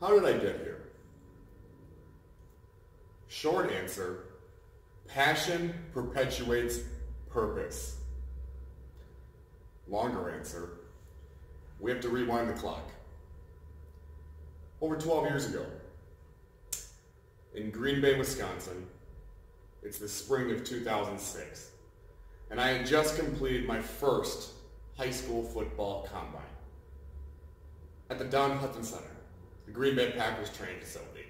How did I get here? Short answer, passion perpetuates purpose. Longer answer, we have to rewind the clock. Over 12 years ago, in Green Bay, Wisconsin, it's the spring of 2006, and I had just completed my first high school football combine at the Don Hutson Center, the Green Bay Packers training facility.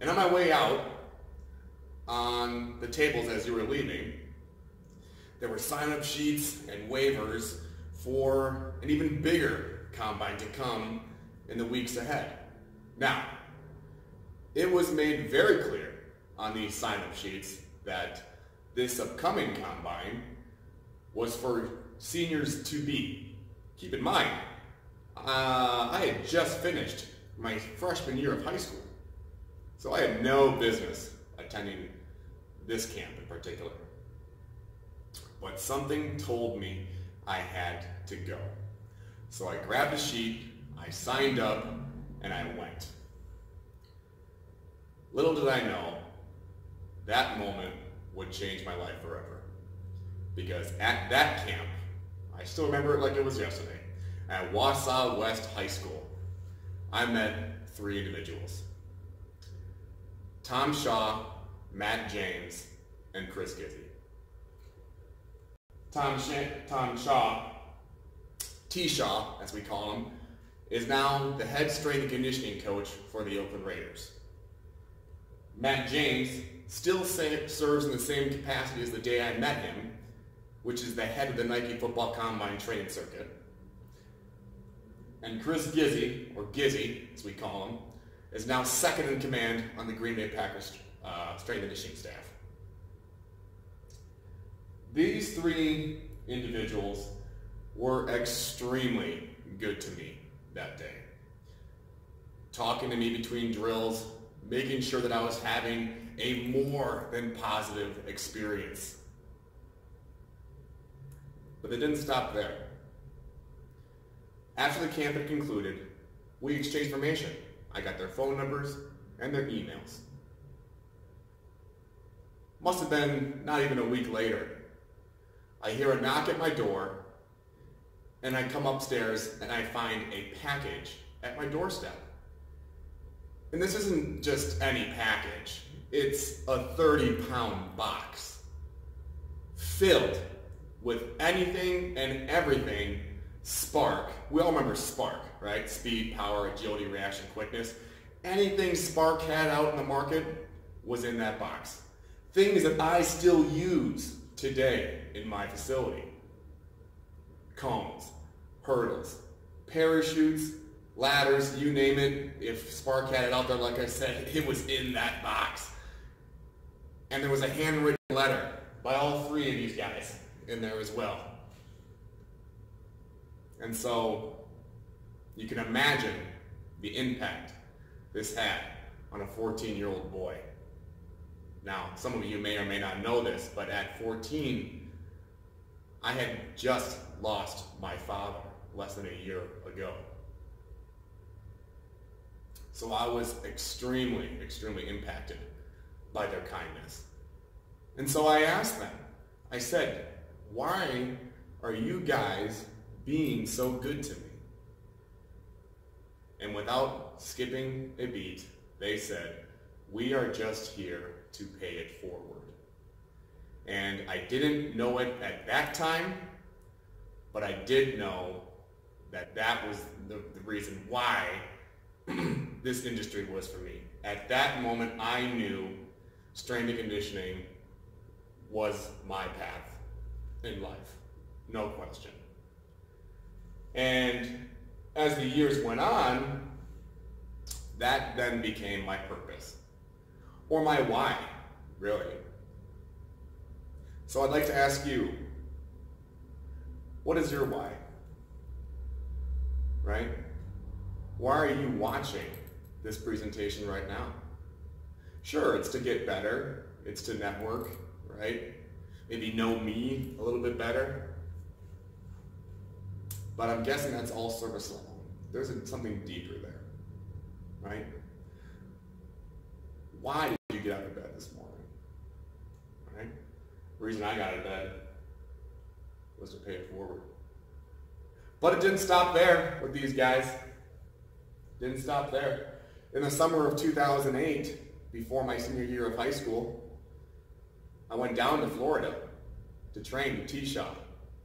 And on my way out, on the tables as you were leaving, there were sign-up sheets and waivers for an even bigger combine to come in the weeks ahead. Now, it was made very clear on these sign-up sheets that this upcoming combine was for seniors to be. Keep in mind, uh, I had just finished my freshman year of high school, so I had no business attending this camp in particular. But something told me I had to go. So I grabbed a sheet, I signed up, and I went. Little did I know, that moment would change my life forever. Because at that camp, I still remember it like it was yesterday, at Wausau West High School, I met three individuals. Tom Shaw, Matt James, and Chris Gizzi. Tom, Sh- Tom Shaw, T. Shaw, as we call him, is now the head strength and conditioning coach for the Oakland Raiders. Matt James still serves in the same capacity as the day I met him, which is the head of the Nike Football Combine training circuit. And Chris Gizzi, or Gizzy as we call him, is now second in command on the Green Bay Packers uh, strength and conditioning staff. These three individuals were extremely good to me that day. Talking to me between drills, making sure that I was having a more than positive experience. But they didn't stop there. After the camp had concluded, we exchanged information. I got their phone numbers and their emails. Must have been not even a week later. I hear a knock at my door, and I come upstairs and I find a package at my doorstep. And this isn't just any package. It's a 30 pound box filled with anything and everything SPARQ. We all remember SPARQ, right? Speed, power, agility, reaction, quickness. Anything SPARQ had out in the market was in that box. Things that I still use today in my facility. Cones, hurdles, parachutes, ladders, you name it. If SPARQ had it out there, like I said, it was in that box. And there was a handwritten letter by all three of these guys in there as well. And so you can imagine the impact this had on a 14-year-old boy. Now, some of you may or may not know this, but at 14, I had just lost my father less than a year ago. So I was extremely, extremely impacted by their kindness. And so I asked them, I said, why are you guys being so good to me? And without skipping a beat, they said, we are just here to pay it forward. And I didn't know it at that time, but I did know that that was the, the reason why this industry was for me. At that moment, I knew strength and conditioning was my path in life. No question. And as the years went on, that then became my purpose. Or my why, really. So I'd like to ask you, what is your why? Right? Why are you watching this presentation right now? Sure, it's to get better. It's to network, right? Maybe know me a little bit better. But I'm guessing that's all surface level. There's something deeper there. right? Why did you get out of bed this morning? Right? The reason I got out of bed was to pay it forward. But it didn't stop there with these guys. Didn't stop there. In the summer of 2008, before my senior year of high school, I went down to Florida to train with T. Shaw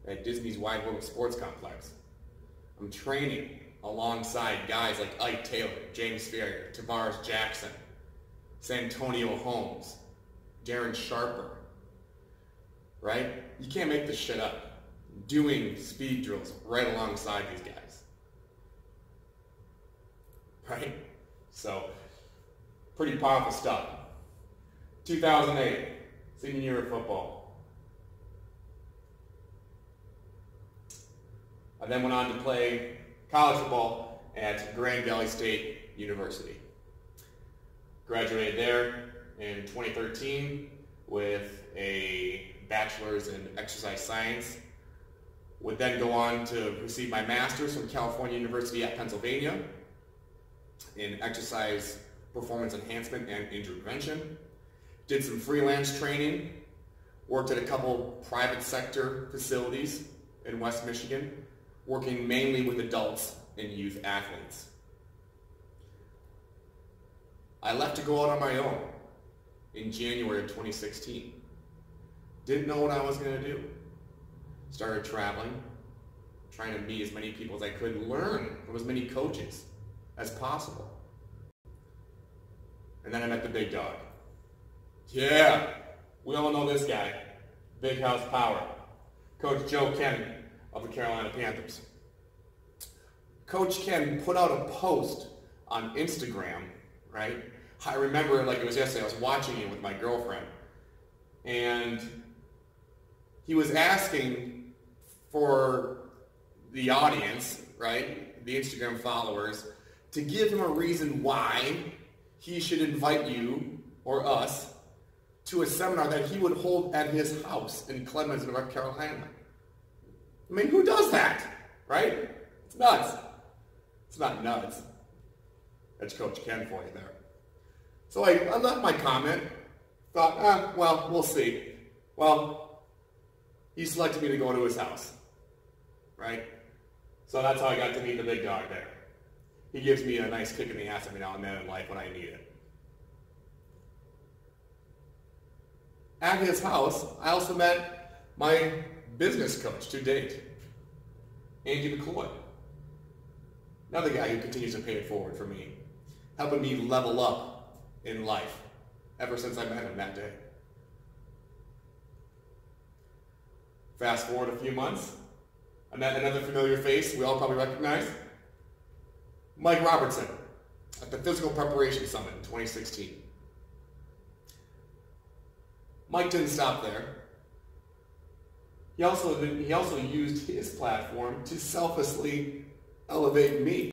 at Disney's Wide World Sports Complex. I'm training alongside guys like Ike Taylor, James Farrior, Tarvaris Jackson, Santonio Holmes, Darren Sharper. Right? You can't make this shit up. Doing speed drills right alongside these guys. Right? So, pretty powerful stuff. 2008, senior year of football. I then went on to play college football at Grand Valley State University. Graduated there in 2013 with a bachelor's in exercise science. Would then go on to receive my master's from California University at Pennsylvania in exercise performance enhancement and intervention. Did some freelance training. Worked at a couple private sector facilities in West Michigan, working mainly with adults and youth athletes. I left to go out on my own in January of 2016. Didn't know what I was going to do. Started traveling, trying to meet as many people as I could, learn from as many coaches as possible. And then I met the big dog. Yeah, we all know this guy. Big House Power. Coach Joe Kennedy of the Carolina Panthers. Coach Kenn put out a post on Instagram, right? I remember it like it was yesterday. I was watching it with my girlfriend. And he was asking for the audience, right? The Instagram followers, to give him a reason why he should invite you or us to a seminar that he would hold at his house in Clemmons, North Carolina. I mean, who does that? Right? It's nuts. It's not nuts. That's Coach Kenn for you there. So I, I left my comment. Thought, ah, well, we'll see. Well, he selected me to go to his house. Right? So that's how I got to meet the big dog there. He gives me a nice kick in the ass every now and then in life when I need it. At his house, I also met my business coach to date, Andy McCloy. Another guy who continues to pay it forward for me, helping me level up in life ever since I met him that day. Fast forward a few months, I met another familiar face we all probably recognize, Mike Robertson at the Physical Preparation Summit in 2016. Mike didn't stop there. He also, he also used his platform to selflessly elevate me,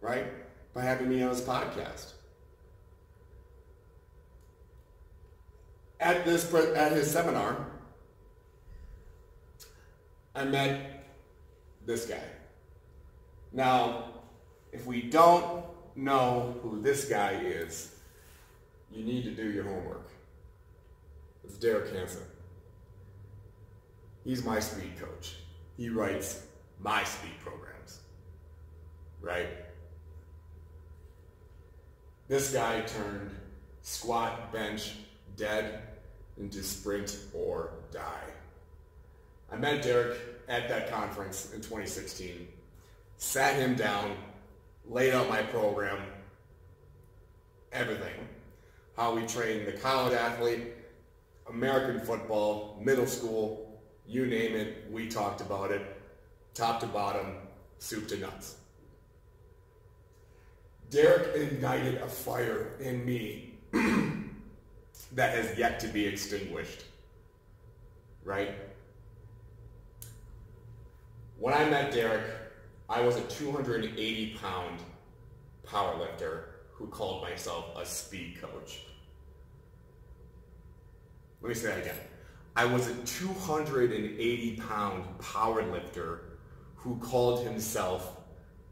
right? By having me on his podcast. At this at his seminar, I met this guy. Now, if we don't know who this guy is, you need to do your homework. It's Derek Hansen. He's my speed coach. He writes my speed programs. Right? This guy turned squat, bench, dead into sprint or die. I met Derek at that conference in 2016, sat him down, laid out my program, everything. How we train the college athlete, American football, middle school, you name it, we talked about it, top to bottom, soup to nuts. Derek ignited a fire in me that has yet to be extinguished. Right? When I met Derek, I was a 280 pound powerlifter who called myself a speed coach. Let me say that again. I was a 280 pound power lifter who called himself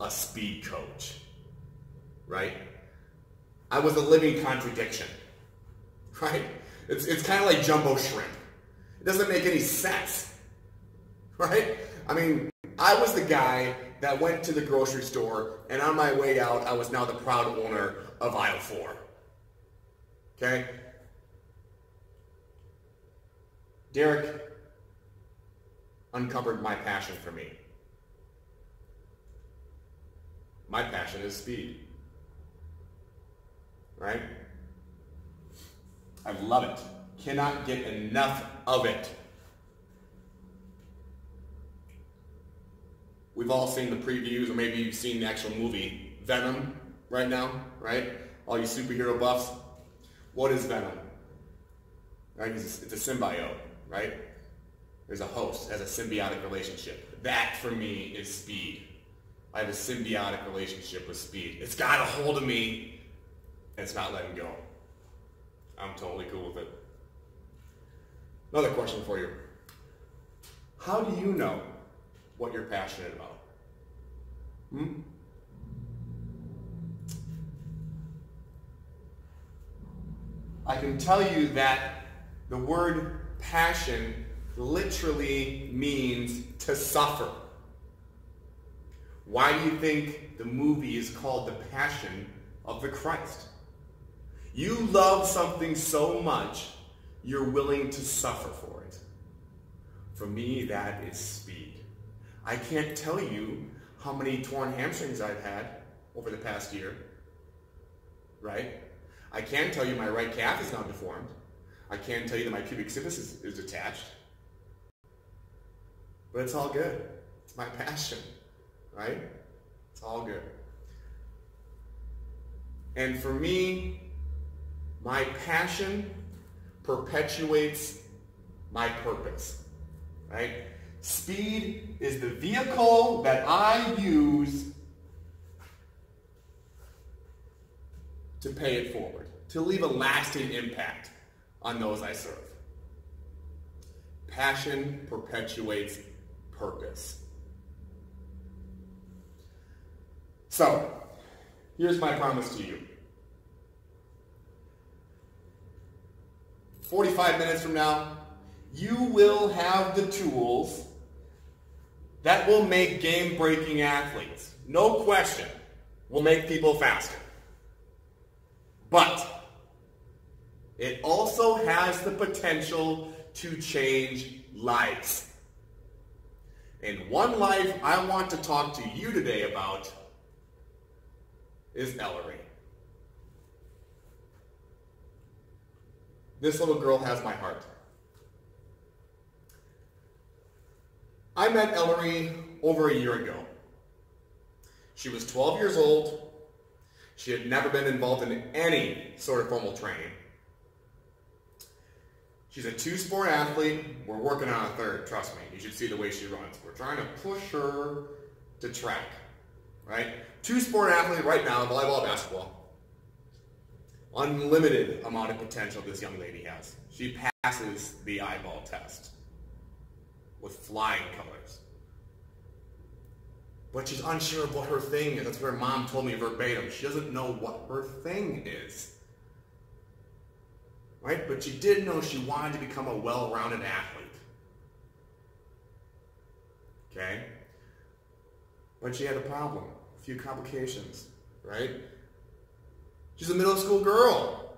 a speed coach. right? I was a living contradiction, right? It's, it's kind of like jumbo shrimp. It doesn't make any sense, right? I mean, I was the guy that went to the grocery store, and on my way out, I was now the proud owner of aisle four. Okay? Derek uncovered my passion for me. My passion is speed. Right? I love it. Cannot get enough of it. We've all seen the previews, or maybe you've seen the actual movie Venom right now, right? All you superhero buffs. What is Venom? Right? It's a symbiote, right? There's a host, has a symbiotic relationship. That for me is speed. I have a symbiotic relationship with speed. It's got a hold of me, and it's not letting go. I'm totally cool with it. Another question for you. How do you know what you're passionate about? Hmm? I can tell you that the word passion literally means to suffer. Why do you think the movie is called The Passion of the Christ? You love something so much, you're willing to suffer for it. For me, that is speed. I can't tell you how many torn hamstrings I've had over the past year, right? I can tell you my right calf is now deformed. I can tell you that my pubic symphysis is, is detached. But it's all good. It's my passion, right? It's all good. And for me, my passion perpetuates my purpose, right? Speed is the vehicle that I use to pay it forward, to leave a lasting impact on those I serve. Passion perpetuates purpose. So, here's my promise to you. 45 minutes from now, you will have the tools that will make game-breaking athletes. No question, will make people faster. But it also has the potential to change lives. And one life I want to talk to you today about is Ellery. This little girl has my heart. I met Ellery over a year ago. She was 12 years old. She had never been involved in any sort of formal training. She's a two-sport athlete. We're working on a third, trust me. You should see the way she runs. We're trying to push her to track, right? Two-sport athlete right now, volleyball, basketball. Unlimited amount of potential this young lady has. She passes the eyeball test with flying colors. But she's unsure of what her thing is. That's where mom told me verbatim. She doesn't know what her thing is right? But she did know she wanted to become a well-rounded athlete. Okay? But she had a problem, a few complications, right? She's a middle school girl.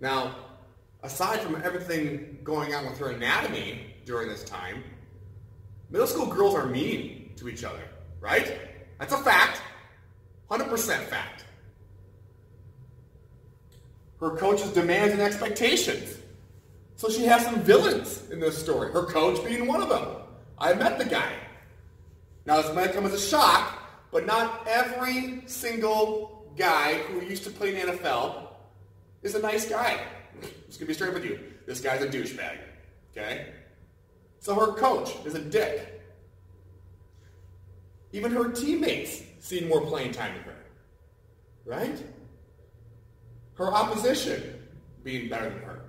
Now, aside from everything going on with her anatomy during this time, middle school girls are mean to each other, right? That's a fact. 100% fact her coach's demands and expectations. So she has some villains in this story, her coach being one of them. I met the guy. Now, this might come as a shock, but not every single guy who used to play in the NFL is a nice guy. Just gonna be straight with you. This guy's a douchebag. Okay? So her coach is a dick. Even her teammates see more playing time than her. Right? Her opposition being better than her.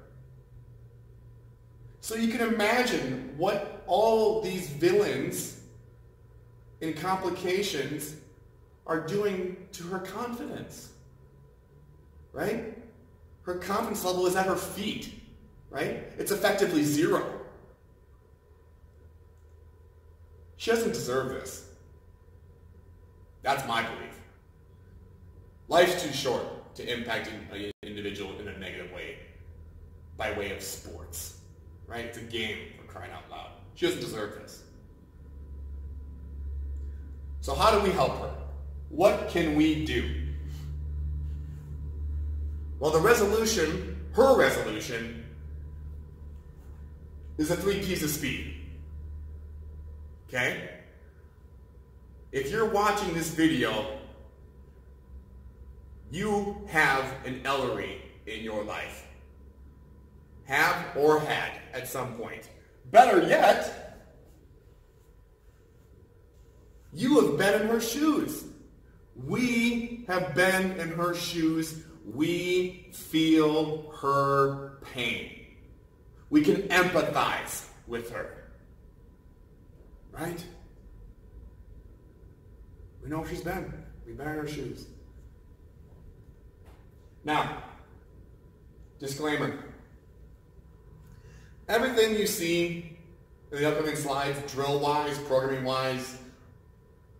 So you can imagine what all these villains and complications are doing to her confidence. Right? Her confidence level is at her feet. Right? It's effectively zero. She doesn't deserve this. That's my belief. Life's too short to impacting an individual in a negative way by way of sports. Right? It's a game for crying out loud. She doesn't deserve this. So how do we help her? What can we do? Well, the resolution, her resolution, is the three P's of speed. Okay? If you're watching this video, you have an Ellery in your life. Have or had at some point. Better yet, you have been in her shoes. We have been in her shoes. We feel her pain. We can empathize with her. Right? We know she's been. We've been in her shoes. Now, disclaimer. Everything you see in the upcoming slides, drill-wise, programming-wise,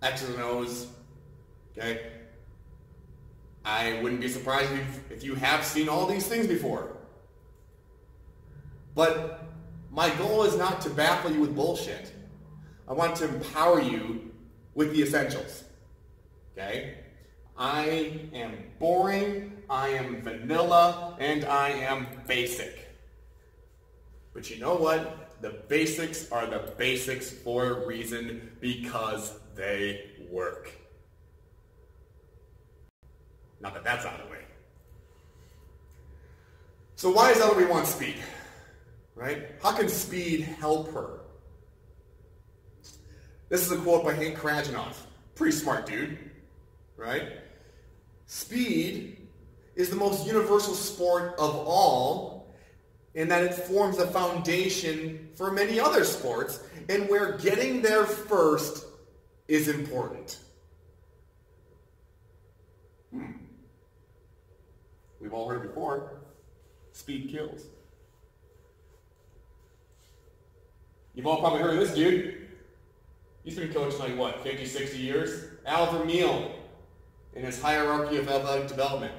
X's and O's, okay? I wouldn't be surprised if, if you have seen all these things before. But my goal is not to baffle you with bullshit. I want to empower you with the essentials. Okay? I am boring, I am vanilla, and I am basic. But you know what? The basics are the basics for a reason because they work. Not that that's out of the way. So why is Ellery want speed? Right? How can speed help her? This is a quote by Henk Kraaijenhof. Pretty smart dude, right? Speed is the most universal sport of all in that it forms the foundation for many other sports and where getting there first is important. Hmm. We've all heard before. Speed kills. You've all probably heard of this dude. He's been coaching like what, 50, 60 years? Al Vermeil in his hierarchy of athletic development.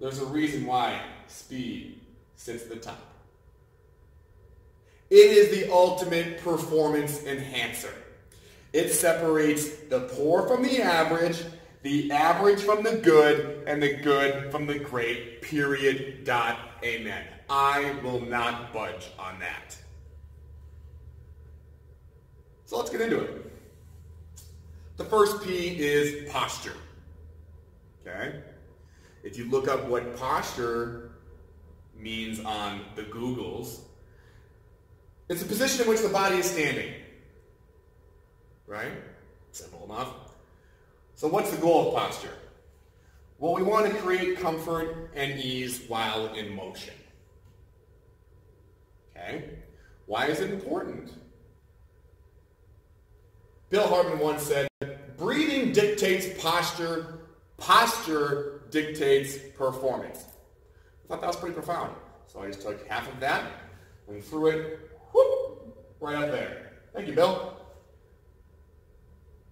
There's a reason why speed sits at the top. It is the ultimate performance enhancer. It separates the poor from the average, the average from the good, and the good from the great. Period. Dot. Amen. I will not budge on that. So let's get into it. The first P is posture. Okay? If you look up what posture means on the Googles, it's a position in which the body is standing. Right? Simple enough. So what's the goal of posture? Well, we want to create comfort and ease while in motion. Okay? Why is it important? Bill Hartman once said, breathing dictates posture, posture dictates performance. I thought that was pretty profound. So I just took half of that and threw it whoop, right up there. Thank you, Bill.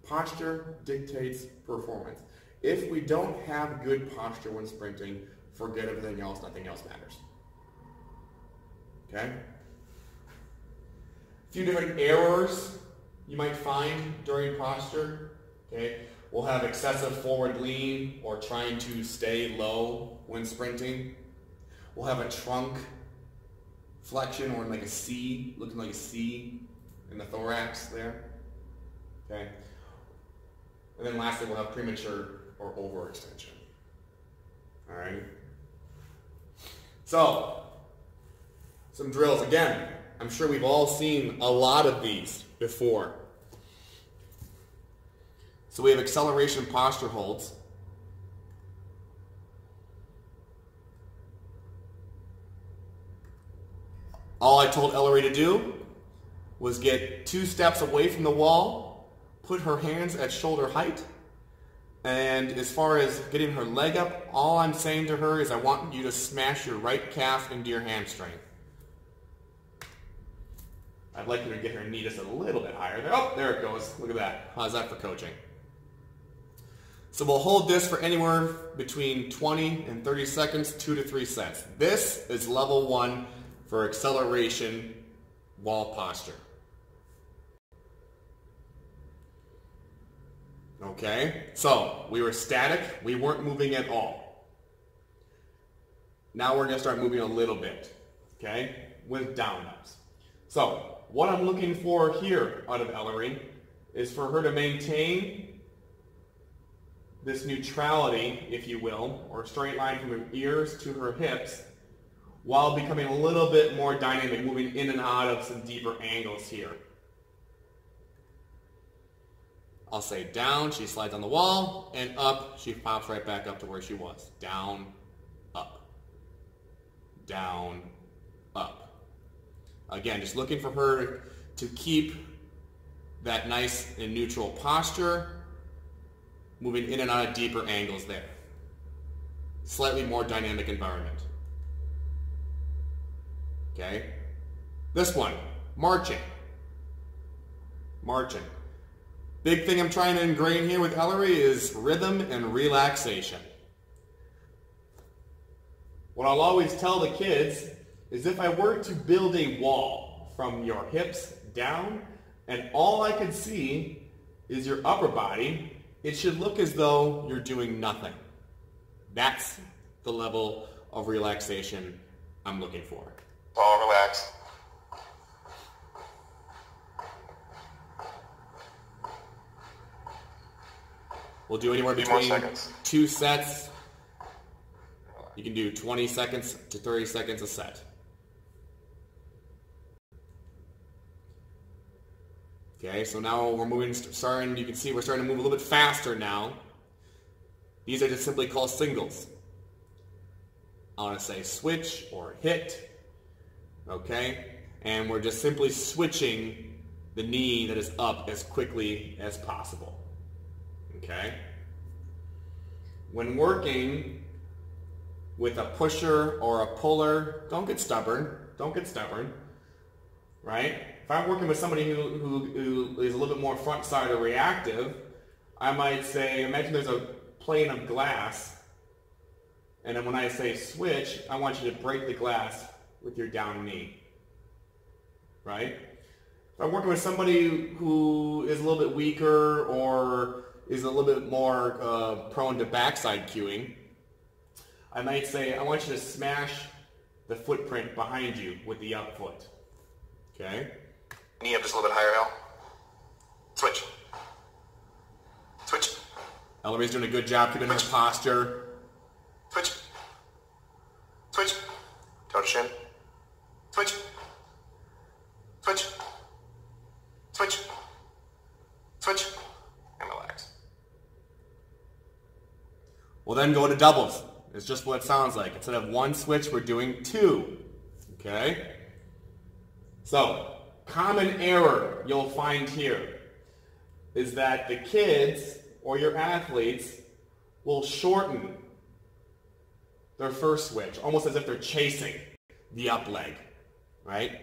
Posture dictates performance. If we don't have good posture when sprinting, forget everything else, nothing else matters. Okay? A few different errors you might find during posture. Okay, we'll have excessive forward lean or trying to stay low when sprinting. We'll have a trunk flexion or like a C, looking like a C in the thorax there. Okay. And then lastly, we'll have premature or overextension. All right. So, some drills. Again, I'm sure we've all seen a lot of these before. So we have acceleration posture holds. All I told Ellery to do was get two steps away from the wall, put her hands at shoulder height, And as far as getting her leg up, all I'm saying to her is I want you to smash your right calf into your hamstring. I'd like you to get her knee just a little bit higher. There. Oh, there it goes. Look at that. How's that for coaching? So we'll hold this for anywhere between 20 and 30 seconds, two to three sets. This is level one for acceleration wall posture. Okay, so we were static, we weren't moving at all. Now we're to start moving a little bit, okay, with down ups. So what I'm looking for here out of Ellery is for her to maintain this neutrality, if you will, or straight line from her ears to her hips, while becoming a little bit more dynamic, moving in and out of some deeper angles here. I'll say down, she slides on the wall, and up, she pops right back up to where she was. Down, up. Down, up. Again, just looking for her to keep that nice and neutral posture, moving in and out of deeper angles there. Slightly more dynamic environment. Okay? This one, marching. Marching. Big thing I'm trying to ingrain here with Ellery is rhythm and relaxation. What I'll always tell the kids is if I were to build a wall from your hips down and all I could see is your upper body, it should look as though you're doing nothing. That's the level of relaxation I'm looking for. All relax. We'll do anywhere between two sets. You can do 20 seconds to 30 seconds a set. Okay, so now we're moving, starting, you can see we're starting to move a little bit faster now. These are just simply called singles. I want to say switch or hit, okay? And we're just simply switching the knee that is up as quickly as possible, okay? When working with a pusher or a puller, don't get stubborn, don't get stubborn, right? If I'm working with somebody who, who, who is a little bit more front side or reactive, I might say, imagine there's a plane of glass, and then when I say switch, I want you to break the glass with your down knee, right? If I'm working with somebody who is a little bit weaker or is a little bit more uh, prone to backside cueing, I might say, I want you to smash the footprint behind you with the up foot. Okay? Knee up just a little bit higher, Al. Switch. Switch. Ellery's doing a good job keeping her posture. Switch. Switch. Toe to shin. Switch. Switch. Switch. Switch. And relax. We'll then go to doubles. It's just what it sounds like. Instead of one switch, we're doing two. Okay? So, common error you'll find here is that the kids or your athletes will shorten their first switch, almost as if they're chasing the up leg, right?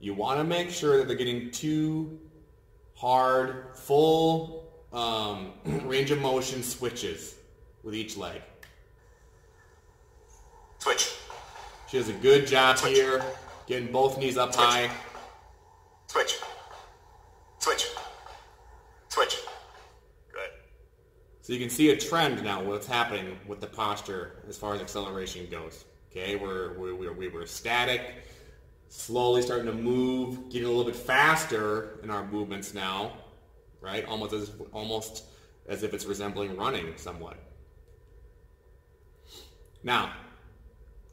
You want to make sure that they're getting two hard, full um, range of motion switches with each leg. Switch. She does a good job Switch. here, getting both knees up Switch. high. Switch. Switch. Switch. Good. So you can see a trend now what's happening with the posture as far as acceleration goes. Okay, we're, we we we were static, slowly starting to move, getting a little bit faster in our movements now, right? Almost as almost as if it's resembling running somewhat. Now,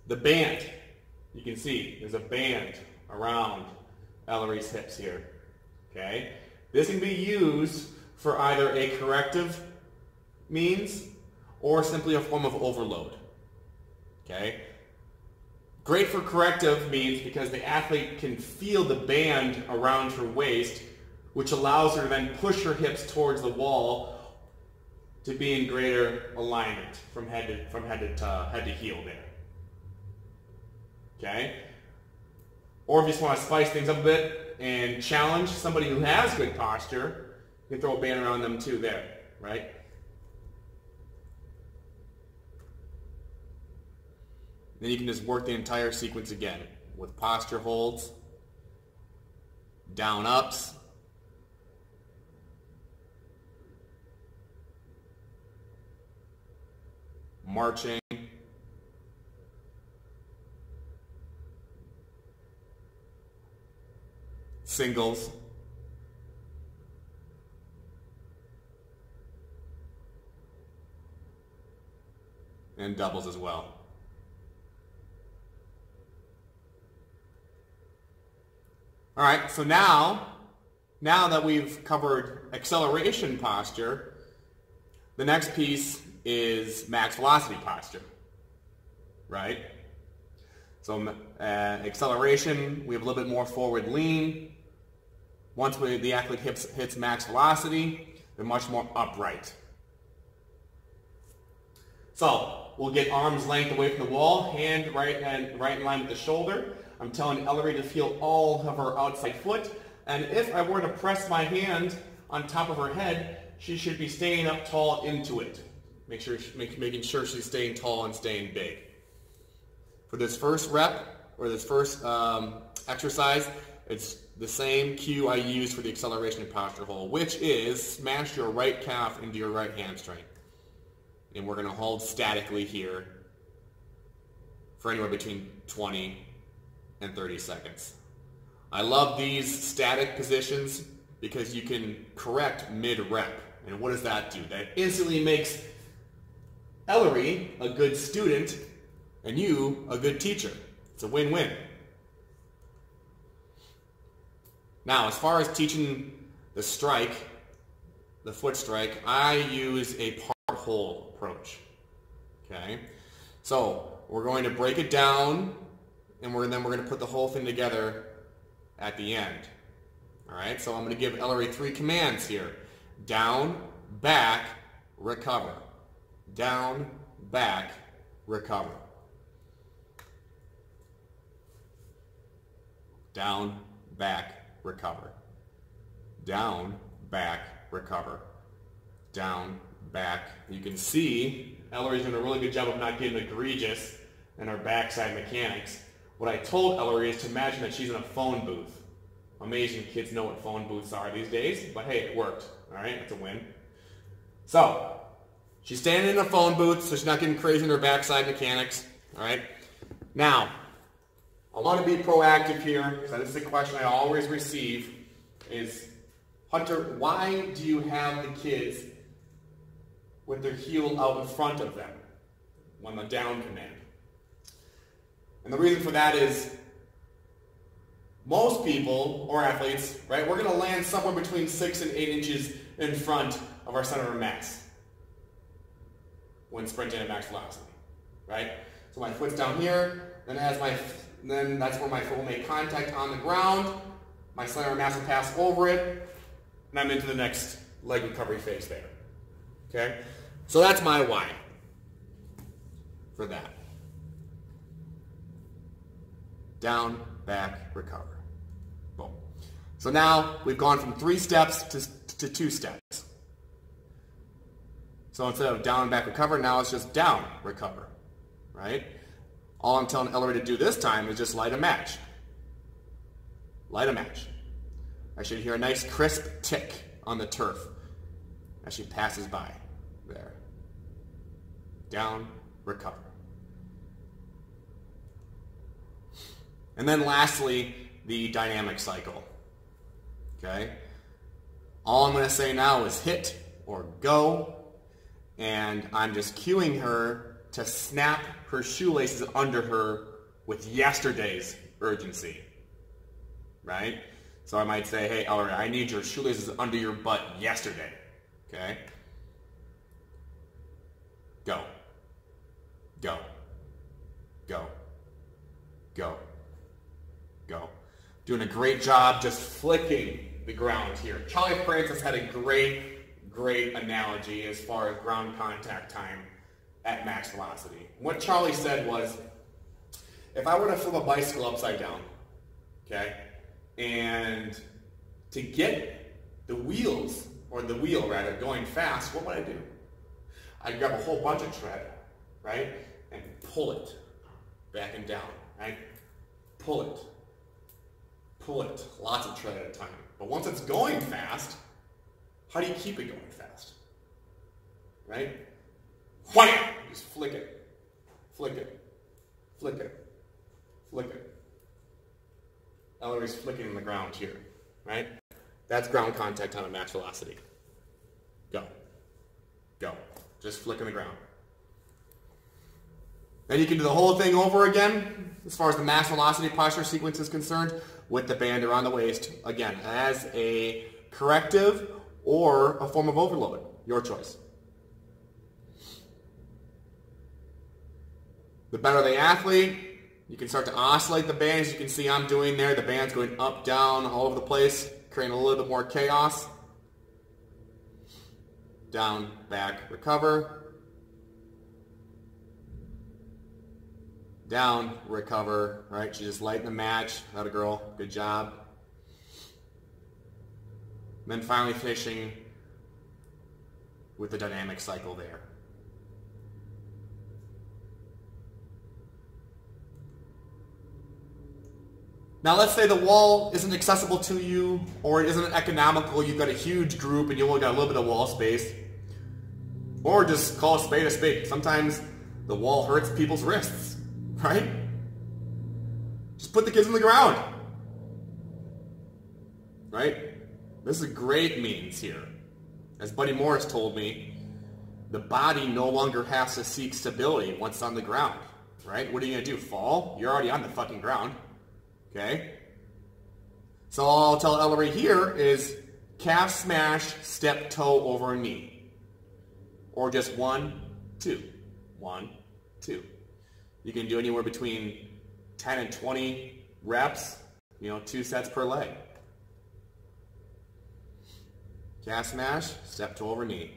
the band, you can see there's a band around Ellery's hips here. Okay? This can be used for either a corrective means or simply a form of overload. Okay? Great for corrective means because the athlete can feel the band around her waist, which allows her to then push her hips towards the wall to be in greater alignment from head to, from head to, uh, head to heel there. Okay? Or if you just want to spice things up a bit and challenge somebody who has good posture, you can throw a band around them too there, right? Then you can just work the entire sequence again with posture holds, down ups, marching, singles, and doubles as well. All right, so now, now that we've covered acceleration posture, the next piece is max velocity posture, right? So uh, acceleration, we have a little bit more forward lean. Once we, the athlete hits, hits max velocity, they're much more upright. So we'll get arms length away from the wall, hand right and right in line with the shoulder. I'm telling Ellery to feel all of her outside foot. And if I were to press my hand on top of her head, she should be staying up tall into it. Make sure, make, making sure she's staying tall and staying big. For this first rep, or this first um, exercise, it's the same cue I used for the acceleration posture hold, which is smash your right calf into your right hamstring. And we're going to hold statically here for anywhere between 20 and 30 seconds. I love these static positions because you can correct mid-rep. And what does that do? That instantly makes Ellery a good student and you a good teacher. It's a win-win. Now, as far as teaching the strike, the foot strike, I use a part whole approach. Okay? So, we're going to break it down and we're, then we're going to put the whole thing together at the end. All right? So, I'm going to give Ellery three commands here. Down, back, recover. Down, back, recover. Down, back, recover. Down, back, recover. Down, back. You can see Ellery's doing a really good job of not getting egregious in her backside mechanics. What I told Ellery is to imagine that she's in a phone booth. Amazing kids know what phone booths are these days, but hey, it worked. All right, it's a win. So, she's standing in a phone booth, so she's not getting crazy in her backside mechanics. All right. Now, I want to be proactive here, because this is a question I always receive, is, Hunter, why do you have the kids with their heel out in front of them when the down command? And the reason for that is most people, or athletes, right, we're going to land somewhere between 6 and 8 inches in front of our center of mass when sprinting at max velocity, right? So my foot's down here, then as my then that's where my foot make contact on the ground. My of mass will pass over it, and I'm into the next leg recovery phase there. Okay? So that's my why for that. Down, back, recover. Boom. So now we've gone from three steps to, to two steps. So instead of down, back, recover, now it's just down, recover. Right? All I'm telling Ellery to do this time is just light a match. Light a match. I should hear a nice crisp tick on the turf as she passes by. There. Down, recover. And then lastly, the dynamic cycle. Okay? All I'm going to say now is hit or go, and I'm just cueing her to snap her shoelaces under her with yesterday's urgency. Right? So I might say, hey, Ellery, I need your shoelaces under your butt yesterday. Okay? Go. Go. Go. Go. Go. Doing a great job just flicking the ground here. Charlie Francis had a great, great analogy as far as ground contact time at max velocity. What Charlie said was, if I were to flip a bicycle upside down, okay, and to get the wheels, or the wheel rather, going fast, what would I do? I'd grab a whole bunch of tread, right, and pull it back and down, right? Pull it, pull it, lots of tread at a time. But once it's going fast, how do you keep it going fast? Right? Wham! Just flick it, flick it, flick it, flick it. Ellery's flicking the ground here, right? That's ground contact on a max velocity. Go. Go. Just flicking the ground. Then you can do the whole thing over again, as far as the max velocity posture sequence is concerned, with the band around the waist, again, as a corrective or a form of overload. Your choice. The better the athlete, you can start to oscillate the bands. you can see I'm doing there. The band's going up, down, all over the place, creating a little bit more chaos. Down, back, recover. Down, recover, right? She just lighten the match. That a girl. Good job. And then finally finishing with the dynamic cycle there. Now let's say the wall isn't accessible to you or it isn't economical, you've got a huge group and you only got a little bit of wall space. Or just call a spade a spade. Sometimes the wall hurts people's wrists, right? Just put the kids on the ground. Right? This is a great means here. As Buddy Morris told me, the body no longer has to seek stability once on the ground. Right? What are you going to do? Fall? You're already on the fucking ground. Okay? So all I'll tell Ellery here is calf smash, step toe over knee. Or just one, two. One, two. You can do anywhere between 10 and 20 reps, you know, two sets per leg. Calf smash, step toe over knee.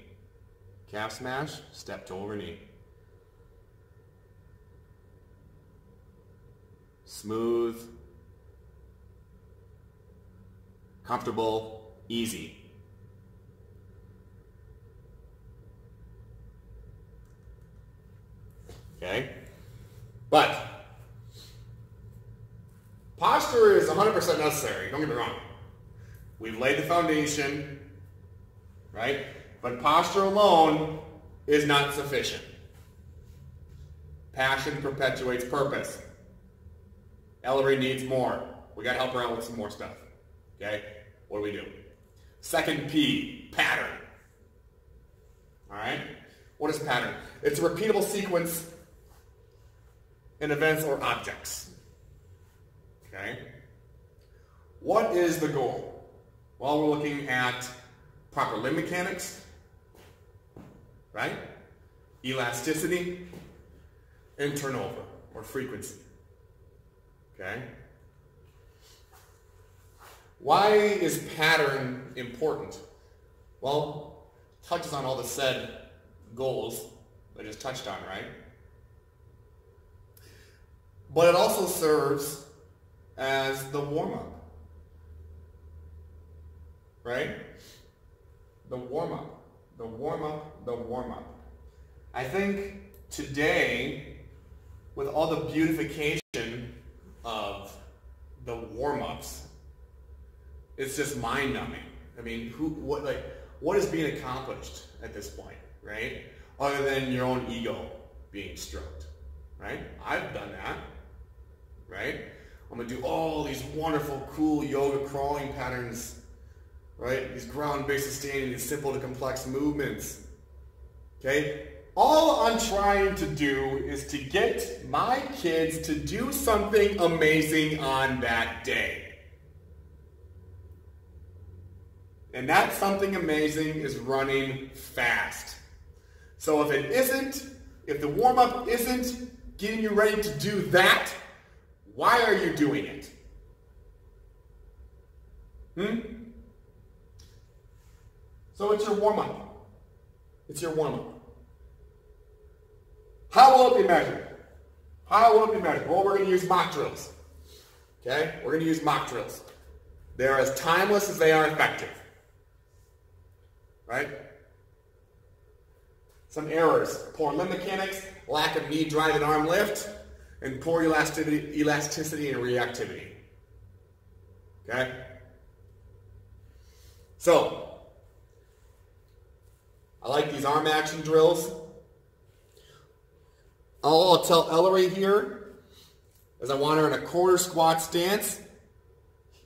Calf smash, step toe over knee. Smooth, comfortable, easy. Okay? But posture is 100% necessary. Don't get me wrong. We've laid the foundation, right? But posture alone is not sufficient. Passion perpetuates purpose. Ellery needs more. We got to help her out with some more stuff. Okay? What do we do? Second P, pattern. All right? What is pattern? It's a repeatable sequence in events or objects. Okay? What is the goal? Well, we're looking at proper limb mechanics, right? Elasticity, and turnover, or frequency. Okay? Why is pattern important? Well, touches on all the said goals I just touched on, right? But it also serves as the warm-up. Right? The warm-up. The warm-up, the warm-up. I think today, with all the beautification of the warm-ups it's just mind numbing. I mean, who, what, like, what is being accomplished at this point, right? Other than your own ego being stroked, right? I've done that, right? I'm gonna do all these wonderful, cool yoga crawling patterns, right? These ground-based sustaining, these simple to complex movements. Okay? All I'm trying to do is to get my kids to do something amazing on that day. And that something amazing is running fast. So if it isn't, if the warm up isn't getting you ready to do that, why are you doing it? Hmm? So it's your warm up. It's your warm-up. How will it be measured? How will it be measured? Well, we're going to use Mach drills. Okay? We're going to use Mach drills. They're as timeless as they are effective. Right? Some errors. Poor limb mechanics, lack of knee drive and arm lift, and poor elasticity, elasticity and reactivity. Okay? So, I like these arm action drills. All I'll tell Ellery here is I want her in a quarter squat stance,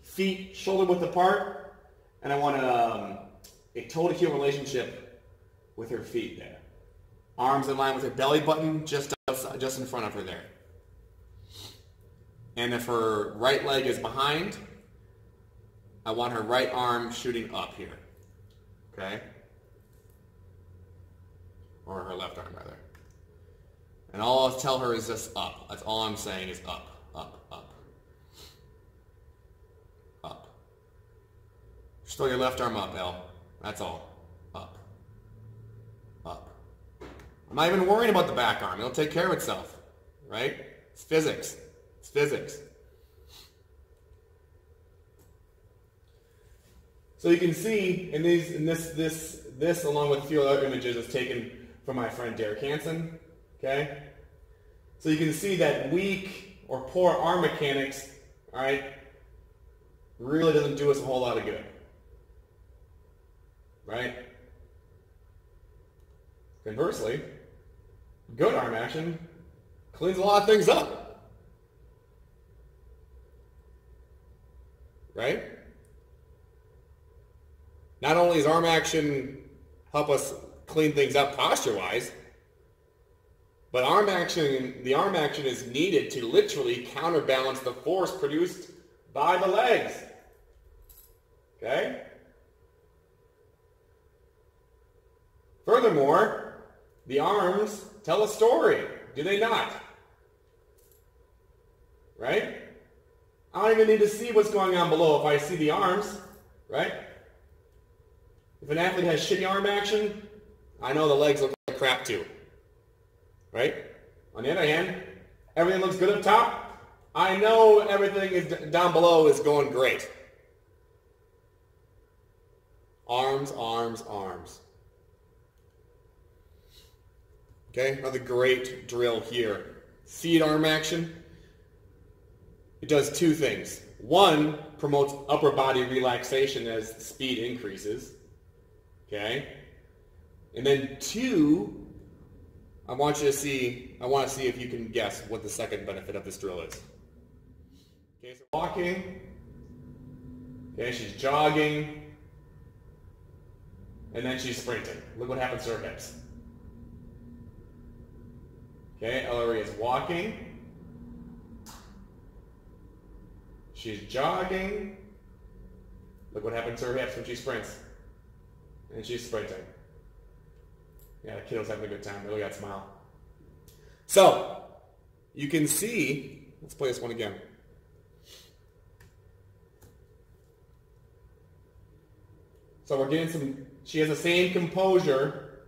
feet shoulder width apart, and I want um, a toe to heel relationship with her feet there. Arms in line with her belly button, just outside, just in front of her there. And if her right leg is behind, I want her right arm shooting up here. Okay? Or her left arm, rather. And all I'll tell her is just up. That's all I'm saying is up, up, up. Up. Just throw your left arm up, El. That's all. Up. Up. I'm not even worrying about the back arm. It'll take care of itself. Right? It's physics. It's physics. So you can see in these, in this, this, this, along with a few other images, is taken from my friend Derek Hansen. Okay, so you can see that weak or poor arm mechanics, all right, really doesn't do us a whole lot of good. Right? Conversely, good arm action cleans a lot of things up. Right? Not only does arm action help us clean things up posture-wise, but arm action, the arm action is needed to literally counterbalance the force produced by the legs. Okay? Furthermore, the arms tell a story, do they not? Right? I don't even need to see what's going on below if I see the arms, right? If an athlete has shitty arm action, I know the legs look like crap too. Right? On the other hand, everything looks good up top. I know everything is down below is going great. Arms, arms, arms. Okay, another great drill here. Seated arm action. It does two things. One, promotes upper body relaxation as speed increases. Okay? And then two, I want you to see, I want to see if you can guess what the second benefit of this drill is. Okay, so walking. Okay, she's jogging. And then she's sprinting. Look what happens to her hips. Okay, Ellery is walking. She's jogging. Look what happens to her hips when she sprints. And she's sprinting. Yeah, the kiddo's having a good time. Look at that smile. So, you can see, let's play this one again. So we're getting some, she has the same composure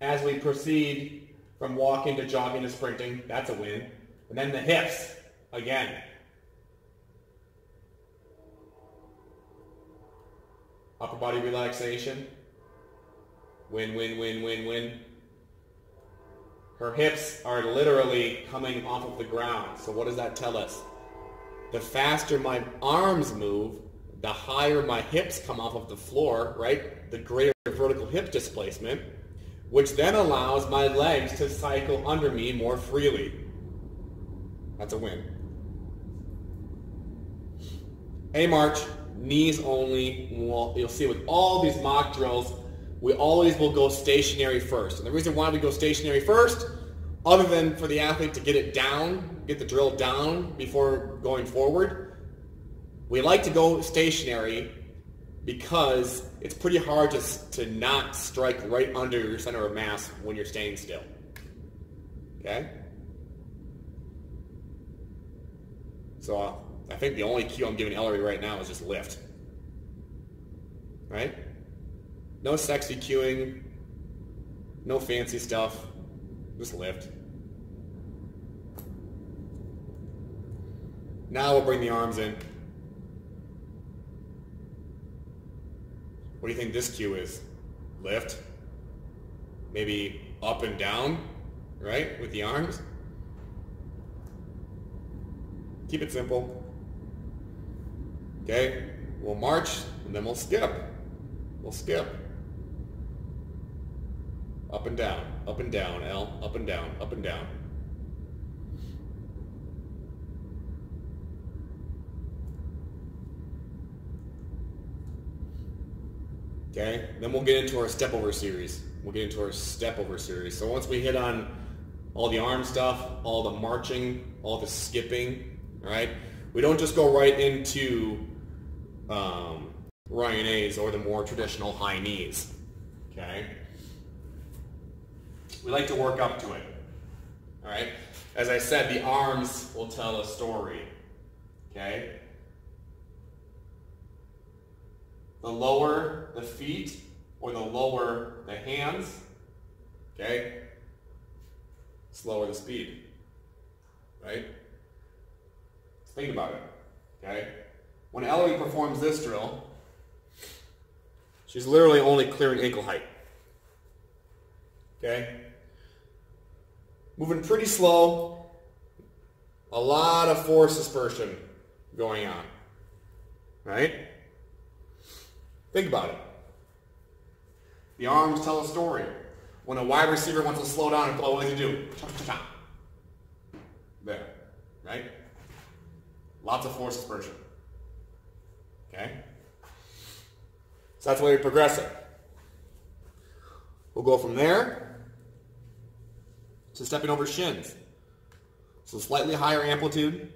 as we proceed from walking to jogging to sprinting. That's a win. And then the hips, again. Upper body relaxation. Win, win, win, win, win. Her hips are literally coming off of the ground. So what does that tell us? The faster my arms move, the higher my hips come off of the floor, right? The greater vertical hip displacement, which then allows my legs to cycle under me more freely. That's a win. A march, knees only. you'll see with all these Mach drills, we always will go stationary first. And the reason why we go stationary first, other than for the athlete to get it down, get the drill down before going forward, we like to go stationary because it's pretty hard to, to not strike right under your center of mass when you're staying still. Okay? So uh, I think the only cue I'm giving Ellery right now is just lift. Right? No sexy cueing. No fancy stuff. Just lift. Now we'll bring the arms in. What do you think this cue is? Lift? Maybe up and down, right? With the arms? Keep it simple. Okay? We'll march and then we'll skip. We'll skip. Up and down, up and down, L, up and down, up and down. Okay, then we'll get into our step over series. We'll get into our step over series. So once we hit on all the arm stuff, all the marching, all the skipping, right? We don't just go right into um, running A's or the more traditional high knees. Okay? We like to work up to it. All right? As I said, the arms will tell a story. Okay? The lower the feet or the lower the hands, okay? Slower the speed. Right? Think about it. Okay? When Ellery performs this drill, she's literally only clearing ankle height. Okay? Moving pretty slow. A lot of force dispersion going on. Right? Think about it. The arms tell a story. When a wide receiver wants to slow down and throw, what does he do? There. Right? Lots of force dispersion. Okay? So that's the way we progress it. We'll go from there to stepping over shins. So slightly higher amplitude,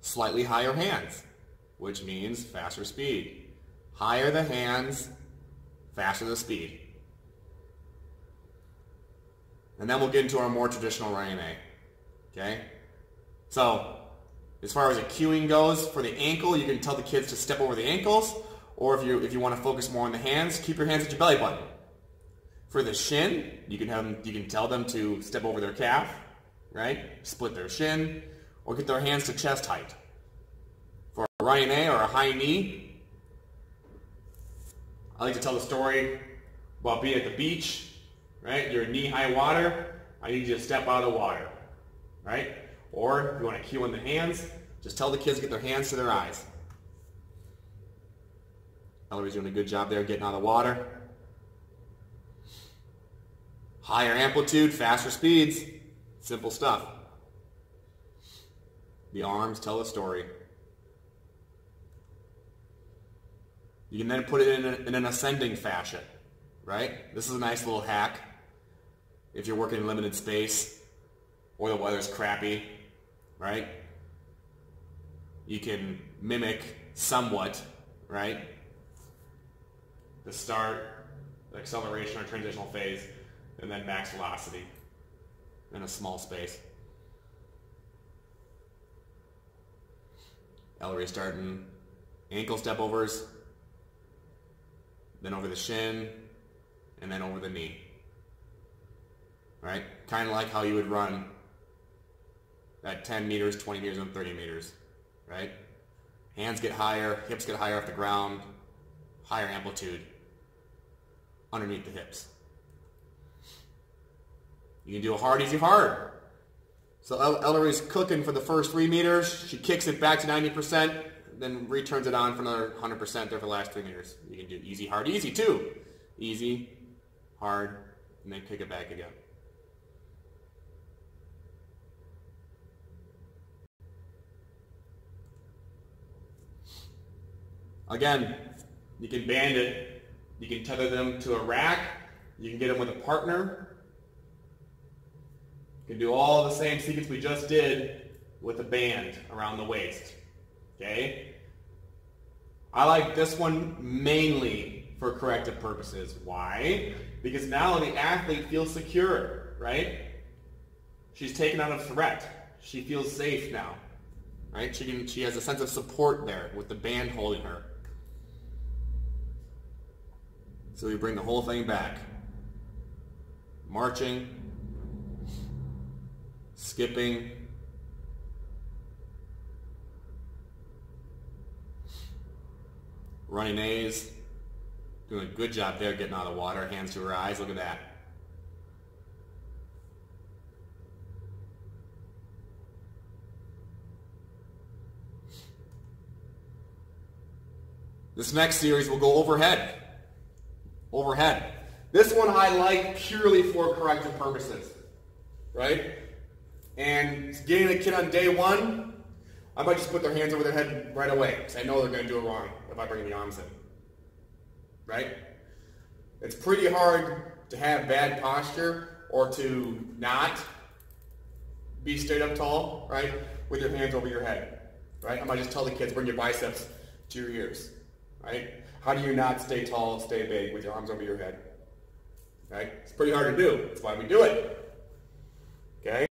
slightly higher hands, which means faster speed. Higher the hands, faster the speed. And then we'll get into our more traditional running A. Okay? So, as far as the cueing goes, for the ankle, you can tell the kids to step over the ankles, or if you if you want to focus more on the hands, keep your hands at your belly button. For the shin, you can have them, you can tell them to step over their calf, right? Split their shin, or get their hands to chest height. For a running A or a high knee, I like to tell the story about being at the beach, right? You're in knee-high water. I need you to step out of the water, right? Or if you want to cue in the hands, just tell the kids to get their hands to their eyes. Ellery's doing a good job there getting out of the water. Higher amplitude, faster speeds. Simple stuff. The arms tell a story. You can then put it in, a, in an ascending fashion, right? This is a nice little hack if you're working in limited space or the weather's crappy, right? You can mimic somewhat, right? The start, the acceleration or transitional phase, and then max velocity in a small space. Ellery starting ankle step overs, then over the shin, and then over the knee. Right? Kind of like how you would run at 10 meters, 20 meters, and 30 meters. Right? Hands get higher, hips get higher off the ground, higher amplitude underneath the hips. You can do a hard, easy, hard. So Ellery's cooking for the first three meters. She kicks it back to 90%, then returns it on for another 100% there for the last three meters. You can do easy, hard, easy too. Easy, hard, and then kick it back again. Again, you can band it. You can tether them to a rack. You can get them with a partner. You can do all the same sequence we just did with a band around the waist. Okay? I like this one mainly for corrective purposes. Why? Because now the athlete feels secure, right? She's taken out a threat. She feels safe now. Right? She can she has a sense of support there with the band holding her. So we bring the whole thing back. marching, skipping, running A's, doing a good job there getting out of the water, hands to her eyes, look at that. This next series will go overhead. Overhead. This one I like purely for corrective purposes, right? And getting a kid on day one, I might just put their hands over their head right away because I know they're going to do it wrong if I bring the arms in, right? It's pretty hard to have bad posture or to not be straight up tall, right, with your hands over your head, right? I might just tell the kids, bring your biceps to your ears right? How do you not stay tall, stay big with your arms over your head? Right? It's pretty hard to do. That's why we do it. Okay?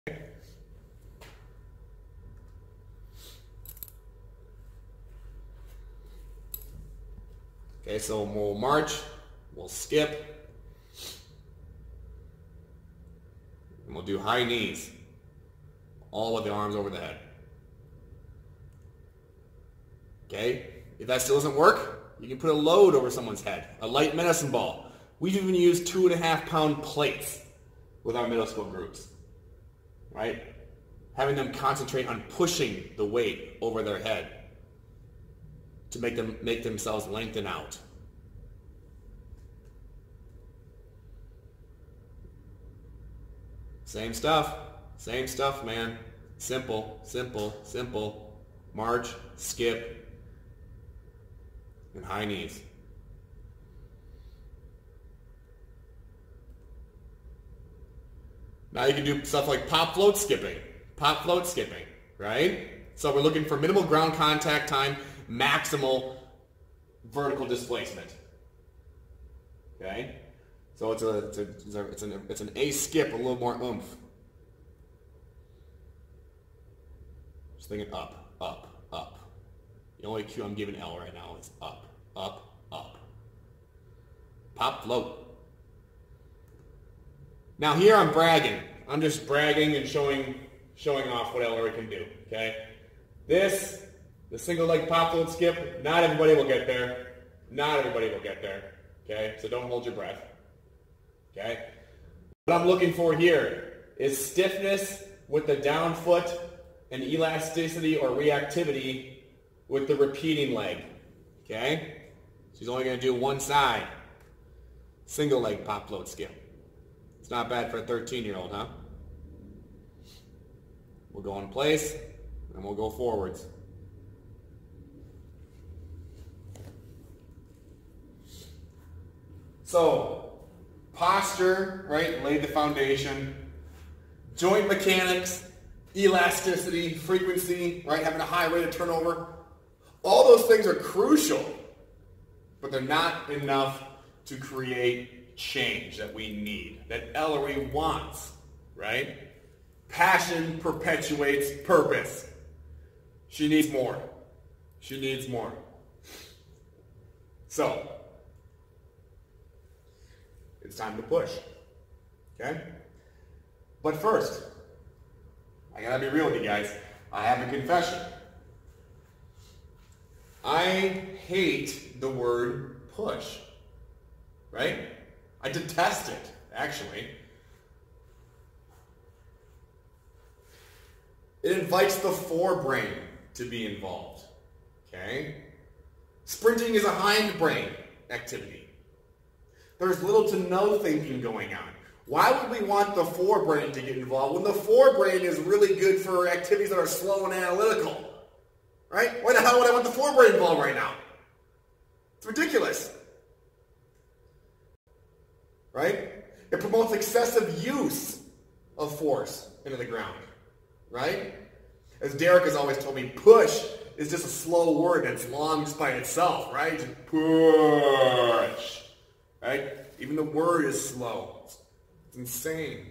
Okay, so we'll march, we'll skip, and we'll do high knees, all with the arms over the head. Okay? If that still doesn't work, you can put a load over someone's head, a light medicine ball. We've even used two and a half pound plates with our middle school groups, right? Having them concentrate on pushing the weight over their head to make them make themselves lengthen out. Same stuff, same stuff, man. Simple, simple, simple. March, skip, and high knees. Now you can do stuff like pop float skipping, pop float skipping, right? So we're looking for minimal ground contact time, maximal vertical displacement. Okay? So it's a, it's a, it's, a, it's, an, it's an A skip, a little more oomph. Just thinking up, up, up, the only cue I'm giving L right now is up, up, up. Pop float. Now here I'm bragging. I'm just bragging and showing showing off what Ellery can do. Okay? This, the single leg pop float skip, not everybody will get there. Not everybody will get there. Okay? So don't hold your breath. Okay? What I'm looking for here is stiffness with the down foot and elasticity or reactivity with the repeating leg. Okay? She's only going to do one side. Single leg pop float skip. It's not bad for a 13 year old, huh? We'll go in place and we'll go forwards. So, posture, right, laid the foundation. Joint mechanics, elasticity, frequency, right, having a high rate of turnover, all those things are crucial, but they're not enough to create change that we need, that Ellery wants, right? Passion perpetuates purpose. She needs more. She needs more. So, it's time to push. Okay? But first, I gotta be real with you guys. I have a confession. I hate the word push. Right? I detest it, actually. It invites the forebrain to be involved. Okay? Sprinting is a hindbrain activity. There's little to no thinking going on. Why would we want the forebrain to get involved when the forebrain is really good for activities that are slow and analytical? Right? Why the hell would I want the forebrain involved right now? It's ridiculous. Right? It promotes excessive use of force into the ground. Right? As Derek has always told me, push is just a slow word that's long just by itself, right? Just push. Right? Even the word is slow. It's insane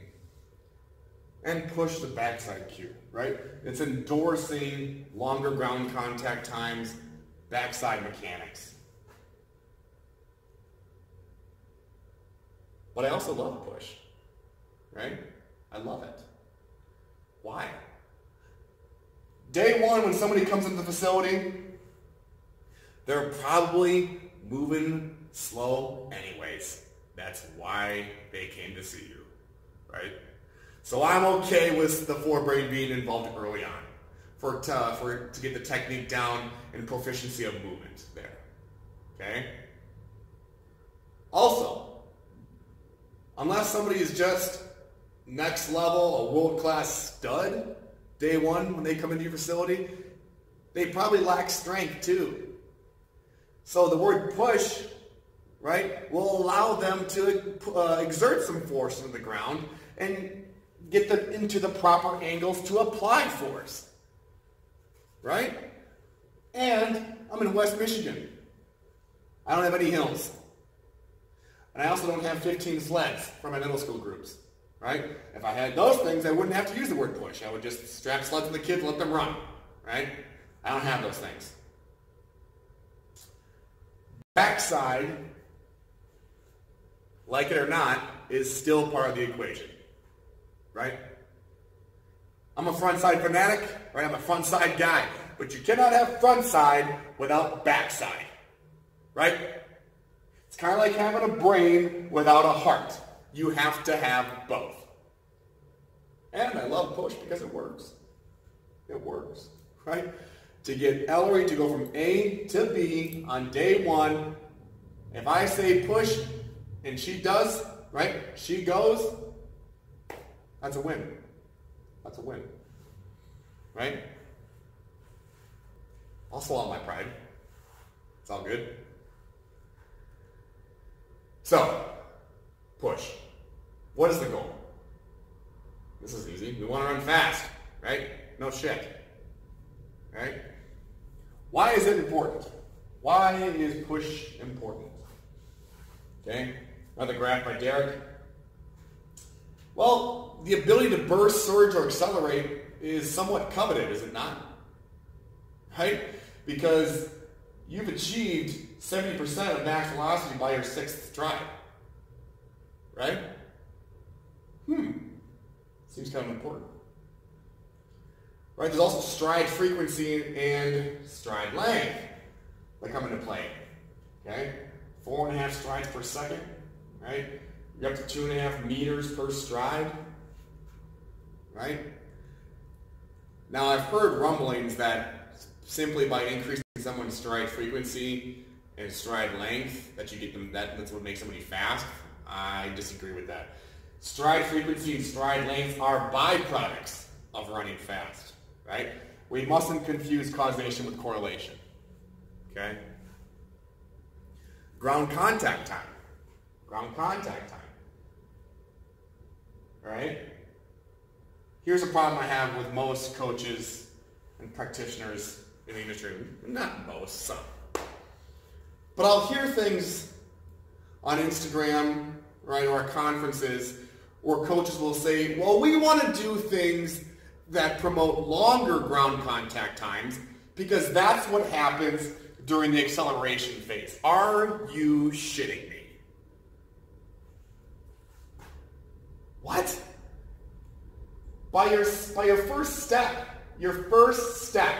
and push the backside cue, right? It's endorsing longer ground contact times, backside mechanics. But I also love push. right? I love it. Why? Day one, when somebody comes into the facility, they're probably moving slow anyways. That's why they came to see you, right? So I'm okay with the forebrain being involved early on for, to, uh, for to get the technique down and proficiency of movement there. Okay? Also, unless somebody is just next level, a world-class stud, day one when they come into your facility, they probably lack strength too. So the word push, right, will allow them to uh, exert some force into the ground and get them into the proper angles to apply force. Right? And I'm in West Michigan. I don't have any hills. And I also don't have 15 sleds for my middle school groups. Right? If I had those things, I wouldn't have to use the word push. I would just strap sleds to the kids and let them run. Right? I don't have those things. Backside, like it or not, is still part of the equation. Right? I'm a front side fanatic, right? I'm a front side guy. But you cannot have front side without backside. Right? It's kind of like having a brain without a heart. You have to have both. And I love push because it works. It works, right? To get Ellery to go from A to B on day one, if I say push and she does, right, she goes, that's a win. That's a win. Right? I'll swallow my pride. It's all good. So, push. What is the goal? This is easy. We want to run fast, right? No shit. Right? Why is it important? Why is push important? Okay? Another graph by Derek. Well, the ability to burst, surge, or accelerate is somewhat coveted, is it not? Right? Because you've achieved 70% of max velocity by your sixth stride. Right? Hmm. Seems kind of important. Right? There's also stride frequency and stride length that come into play. Okay? Four and a half strides per second. Right? You're up to two and a half meters per stride. Right? Now I've heard rumblings that simply by increasing someone's stride frequency and stride length that you get them that, that's what makes somebody fast. I disagree with that. Stride frequency and stride length are byproducts of running fast, right? We mustn't confuse causation with correlation. Okay? Ground contact time. Ground contact time. Right? Here's a problem I have with most coaches and practitioners in the industry. Not most, some. But I'll hear things on Instagram, right, or conferences where coaches will say, well, we want to do things that promote longer ground contact times because that's what happens during the acceleration phase. Are you shitting me? What? By your, by your first step, your first step,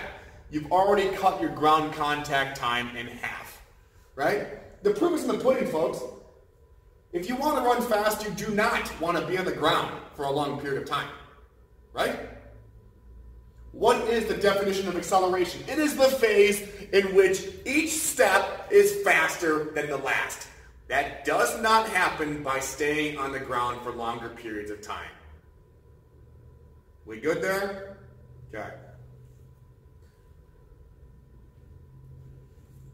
you've already cut your ground contact time in half, right? The proof is in the pudding, folks. If you want to run fast, you do not want to be on the ground for a long period of time, right? What is the definition of acceleration? It is the phase in which each step is faster than the last. That does not happen by staying on the ground for longer periods of time. We good there? Okay.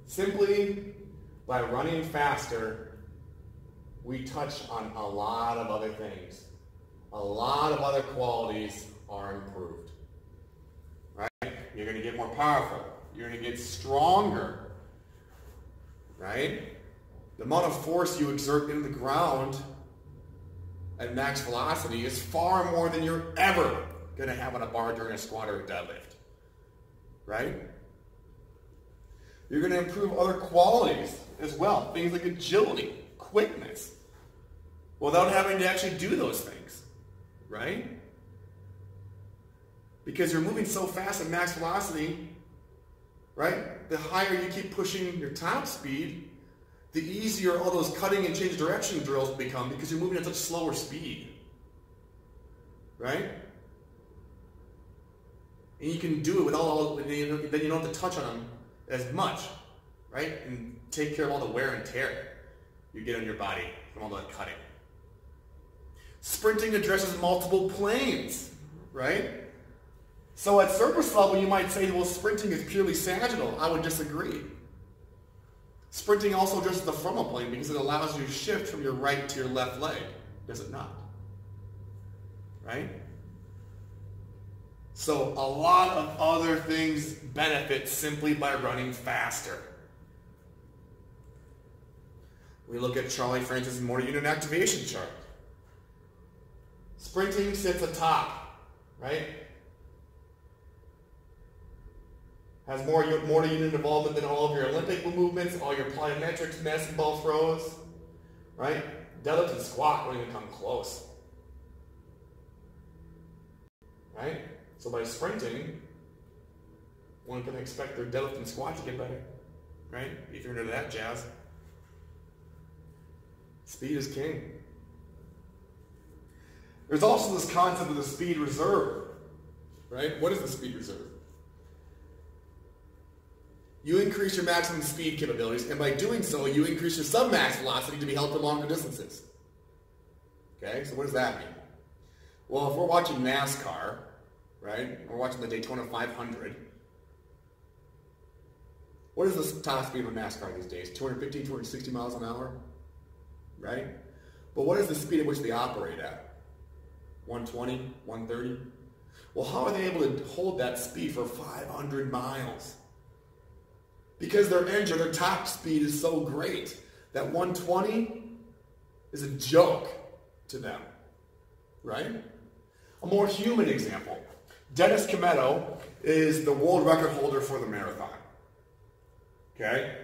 Simply by running faster, we touch on a lot of other things. A lot of other qualities are improved. Right? You're going to get more powerful. You're going to get stronger. Right? The amount of force you exert in the ground at max velocity is far more than you're ever going to have on a bar during a squat or a deadlift. Right? You're going to improve other qualities as well. Things like agility, quickness, without having to actually do those things. right? Because you're moving so fast at max velocity, right? The higher you keep pushing your top speed, the easier all those cutting and change direction drills become because you're moving at such slower speed, right? And you can do it with all, then you don't have to touch on them as much, right? And take care of all the wear and tear you get on your body from all that cutting. Sprinting addresses multiple planes, right? So at surface level, you might say, well, sprinting is purely sagittal. I would disagree. Sprinting also addresses the frontal plane because it allows you to shift from your right to your left leg. Does it not? Right? So a lot of other things benefit simply by running faster. We look at Charlie Francis' motor unit activation chart. Sprinting sits atop, right? Has more motor unit involvement than all of your Olympic movements, all your plyometrics, and ball throws, right? Deadlift and squat don't even come close. Right? So by sprinting, one can expect their deadlift and squat to get better, right? If you're into that jazz. Speed is king. There's also this concept of the speed reserve, right? What is the speed reserve? You increase your maximum speed capabilities, and by doing so, you increase your submax velocity to be held for longer distances. Okay, so what does that mean? Well, if we're watching NASCAR, right? We're watching the Daytona 500. What is the top speed of a NASCAR these days? 250, 260 miles an hour, right? But what is the speed at which they operate at? 120, 130? Well, how are they able to hold that speed for 500 miles? Because their engine, their top speed is so great that 120 is a joke to them, right? A more human example. Dennis Kimetto is the world record holder for the marathon. Okay?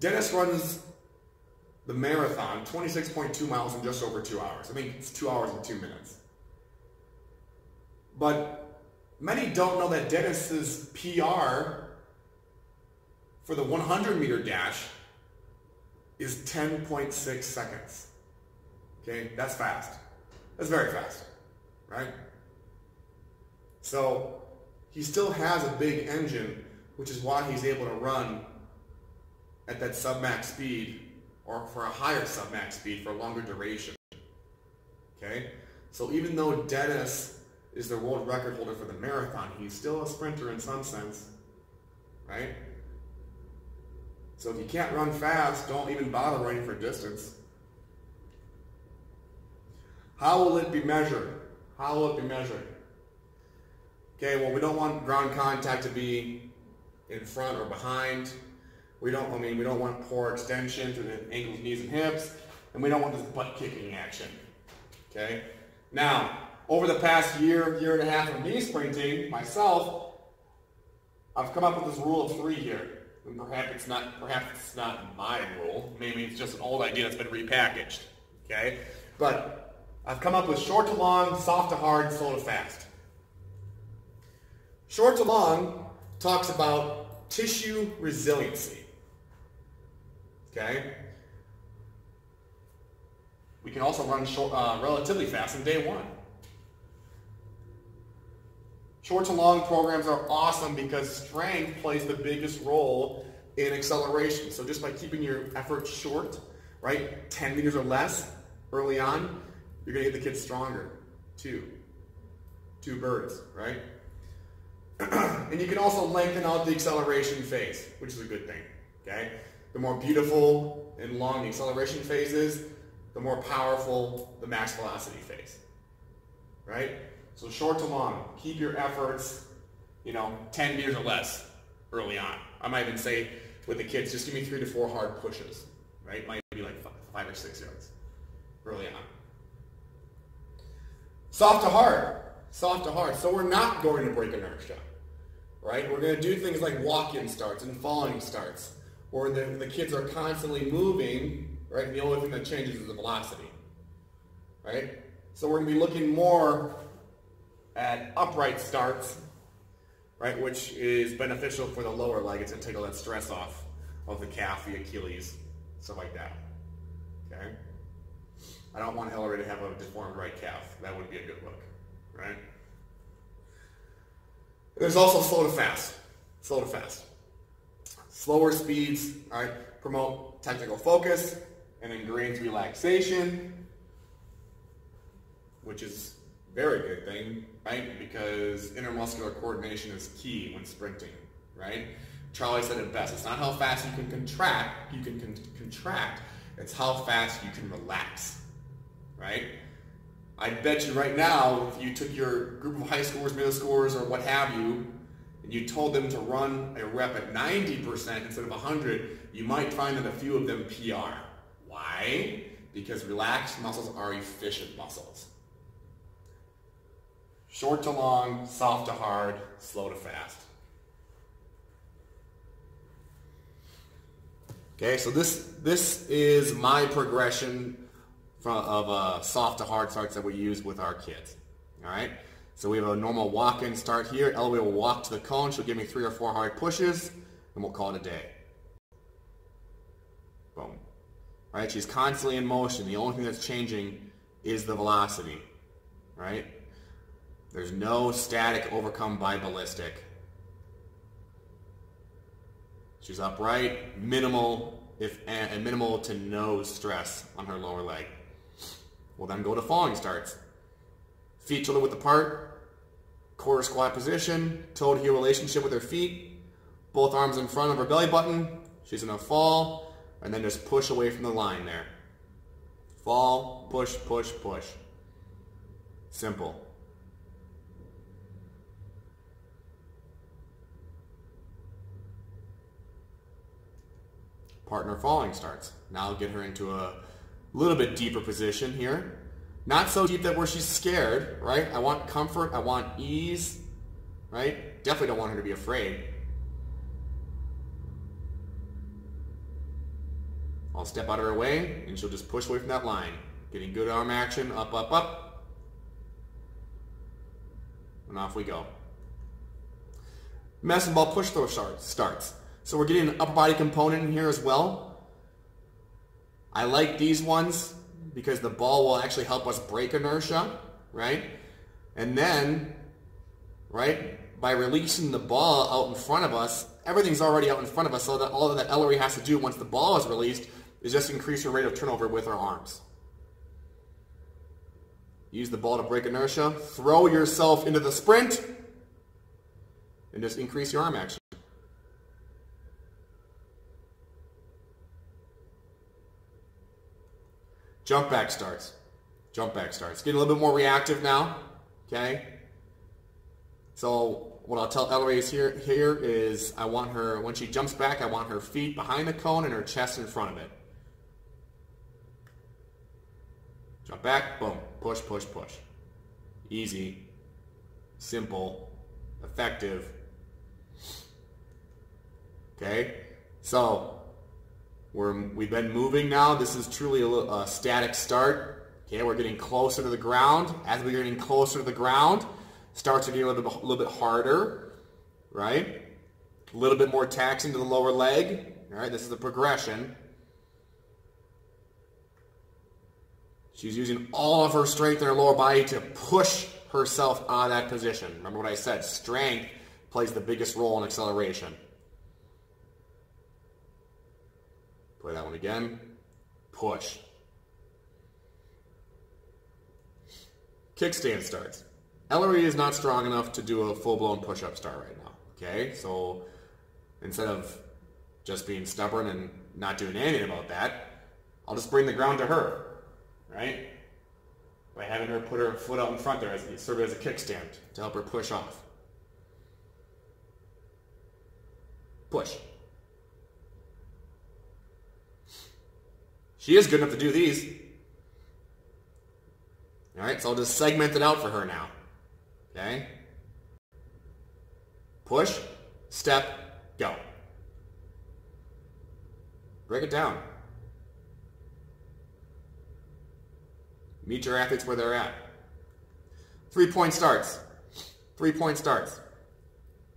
Dennis runs the marathon 26.2 miles in just over two hours. I mean, it's two hours and two minutes. But many don't know that Dennis's PR for the 100 meter dash is 10.6 seconds. Okay, that's fast. That's very fast, right? So he still has a big engine, which is why he's able to run at that submax speed or for a higher submax speed for a longer duration. Okay? So even though Dennis is the world record holder for the marathon, he's still a sprinter in some sense. Right? So if you can't run fast, don't even bother running for distance. How will it be measured? How will it be measured? Okay, well, we don't want ground contact to be in front or behind. We don't, I mean, we don't want poor extension to the ankles, knees, and hips. And we don't want this butt kicking action. Okay? Now, over the past year, year and a half of me sprinting, myself, I've come up with this rule of three here. Perhaps it's not, perhaps it's not my rule. Maybe it's just an old idea that's been repackaged. Okay? But I've come up with short to long, soft to hard, slow to fast. Short to long talks about tissue resiliency. Okay? We can also run short, uh, relatively fast in day one. Short to long programs are awesome because strength plays the biggest role in acceleration. So just by keeping your effort short, right, 10 meters or less early on, you're to get the kids stronger. Two. Two birds, right? and you can also lengthen out the acceleration phase, which is a good thing. Okay? The more beautiful and long the acceleration phase is, the more powerful the max velocity phase. Right? So short to long, keep your efforts, you know, 10 meters or less early on. I might even say with the kids, just give me three to four hard pushes. Right? Might be like five or six yards early on. Soft to hard. Soft to hard. So we're not going to break inertia right? We're going to do things like walk-in starts and falling starts, where the, the kids are constantly moving, right? And the only thing that changes is the velocity, right? So we're going to be looking more at upright starts, right, which is beneficial for the lower leg. It's going to take all that stress off of the calf, the Achilles, stuff like that. Okay? I don't want Ellery to have a deformed right calf. That would be a good look, right? There's also slow to fast. Slow to fast. Slower speeds, all right, promote technical focus and ingrains relaxation, which is very good thing, right? Because intermuscular coordination is key when sprinting, right? Charlie said it best. It's not how fast you can contract, you can con- contract. It's how fast you can relax, right? I bet you right now, if you took your group of high schoolers, middle schoolers, or what have you, and you told them to run a rep at 90% instead of 100, you might find that a few of them PR. Why? Because relaxed muscles are efficient muscles. Short to long, soft to hard, slow to fast. Okay, so this this is my progression from, of uh, soft to hard starts that we use with our kids. All right, so we have a normal walk-in start here. Ellie will walk to the cone. She'll give me three or four hard pushes, and we'll call it a day. Boom. All right, she's constantly in motion. The only thing that's changing is the velocity. Right? There's no static overcome by ballistic. She's upright, minimal, if and minimal to no stress on her lower leg. We'll then go to falling starts. Feet shoulder width apart, quarter squat position, toe to heel relationship with her feet, both arms in front of her belly button. She's gonna fall, and then just push away from the line there. Fall, push, push, push. Simple. Partner falling starts. Now I'll get her into a little bit deeper position here. Not so deep that where she's scared, right? I want comfort, I want ease, right? Definitely don't want her to be afraid. I'll step out of her way and she'll just push away from that line. Getting good arm action, up, up, up. And off we go. Medicine ball push throw starts. So we're getting an upper body component in here as well. I like these ones because the ball will actually help us break inertia, right? And then, right, by releasing the ball out in front of us, everything's already out in front of us, so that all that Ellery has to do once the ball is released is just increase her rate of turnover with her arms. Use the ball to break inertia, throw yourself into the sprint, and just increase your arm action. Jump back starts. Jump back starts. Getting a little bit more reactive now. Okay? So what I'll tell Ellery here, here is I want her, when she jumps back, I want her feet behind the cone and her chest in front of it. Jump back, boom, push, push, push. Easy, simple, effective. Okay? So we're, we've been moving now. This is truly a, a static start. Okay, we're getting closer to the ground. As we're getting closer to the ground, starts to get a little bit, little bit harder, right? A little bit more taxing to the lower leg. All right, this is the progression. She's using all of her strength in her lower body to push herself out of that position. Remember what I said, strength plays the biggest role in acceleration. Play that one again. Push. Kickstand starts. Ellery is not strong enough to do a full-blown push-up start right now. Okay, so instead of just being stubborn and not doing anything about that, I'll just bring the ground to her, right? By having her put her foot out in front there, as serve as a kickstand to help her push off. Push. She is good enough to do these. All right, so I'll just segment it out for her now. Okay? Push, step, go. Break it down. Meet your athletes where they're at. Three point starts. Three point starts.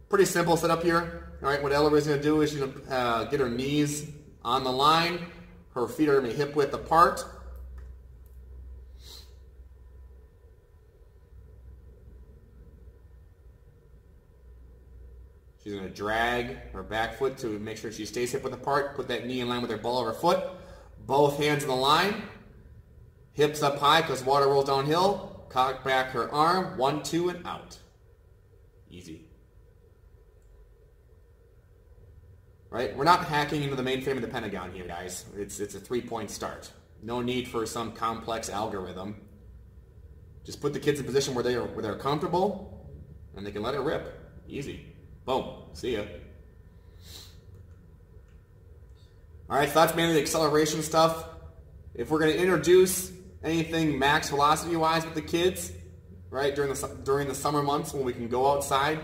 Pretty simple setup here. All right, what Ella is going to do is she's going to uh, get her knees on the line. Her feet are going to be hip width apart. She's going to drag her back foot to make sure she stays hip width apart. Put that knee in line with her ball of her foot. Both hands in the line. Hips up high because water rolls downhill. Cock back her arm. One, two, and out. Easy. Right? We're not hacking into the mainframe of the Pentagon here, guys. It's, it's a three-point start. No need for some complex algorithm. Just put the kids in a position where, they are, where they're comfortable and they can let it rip. Easy. Boom. See ya. All right, so that's mainly the acceleration stuff. If we're going to introduce anything max velocity-wise with the kids, right, during the, during the summer months when we can go outside,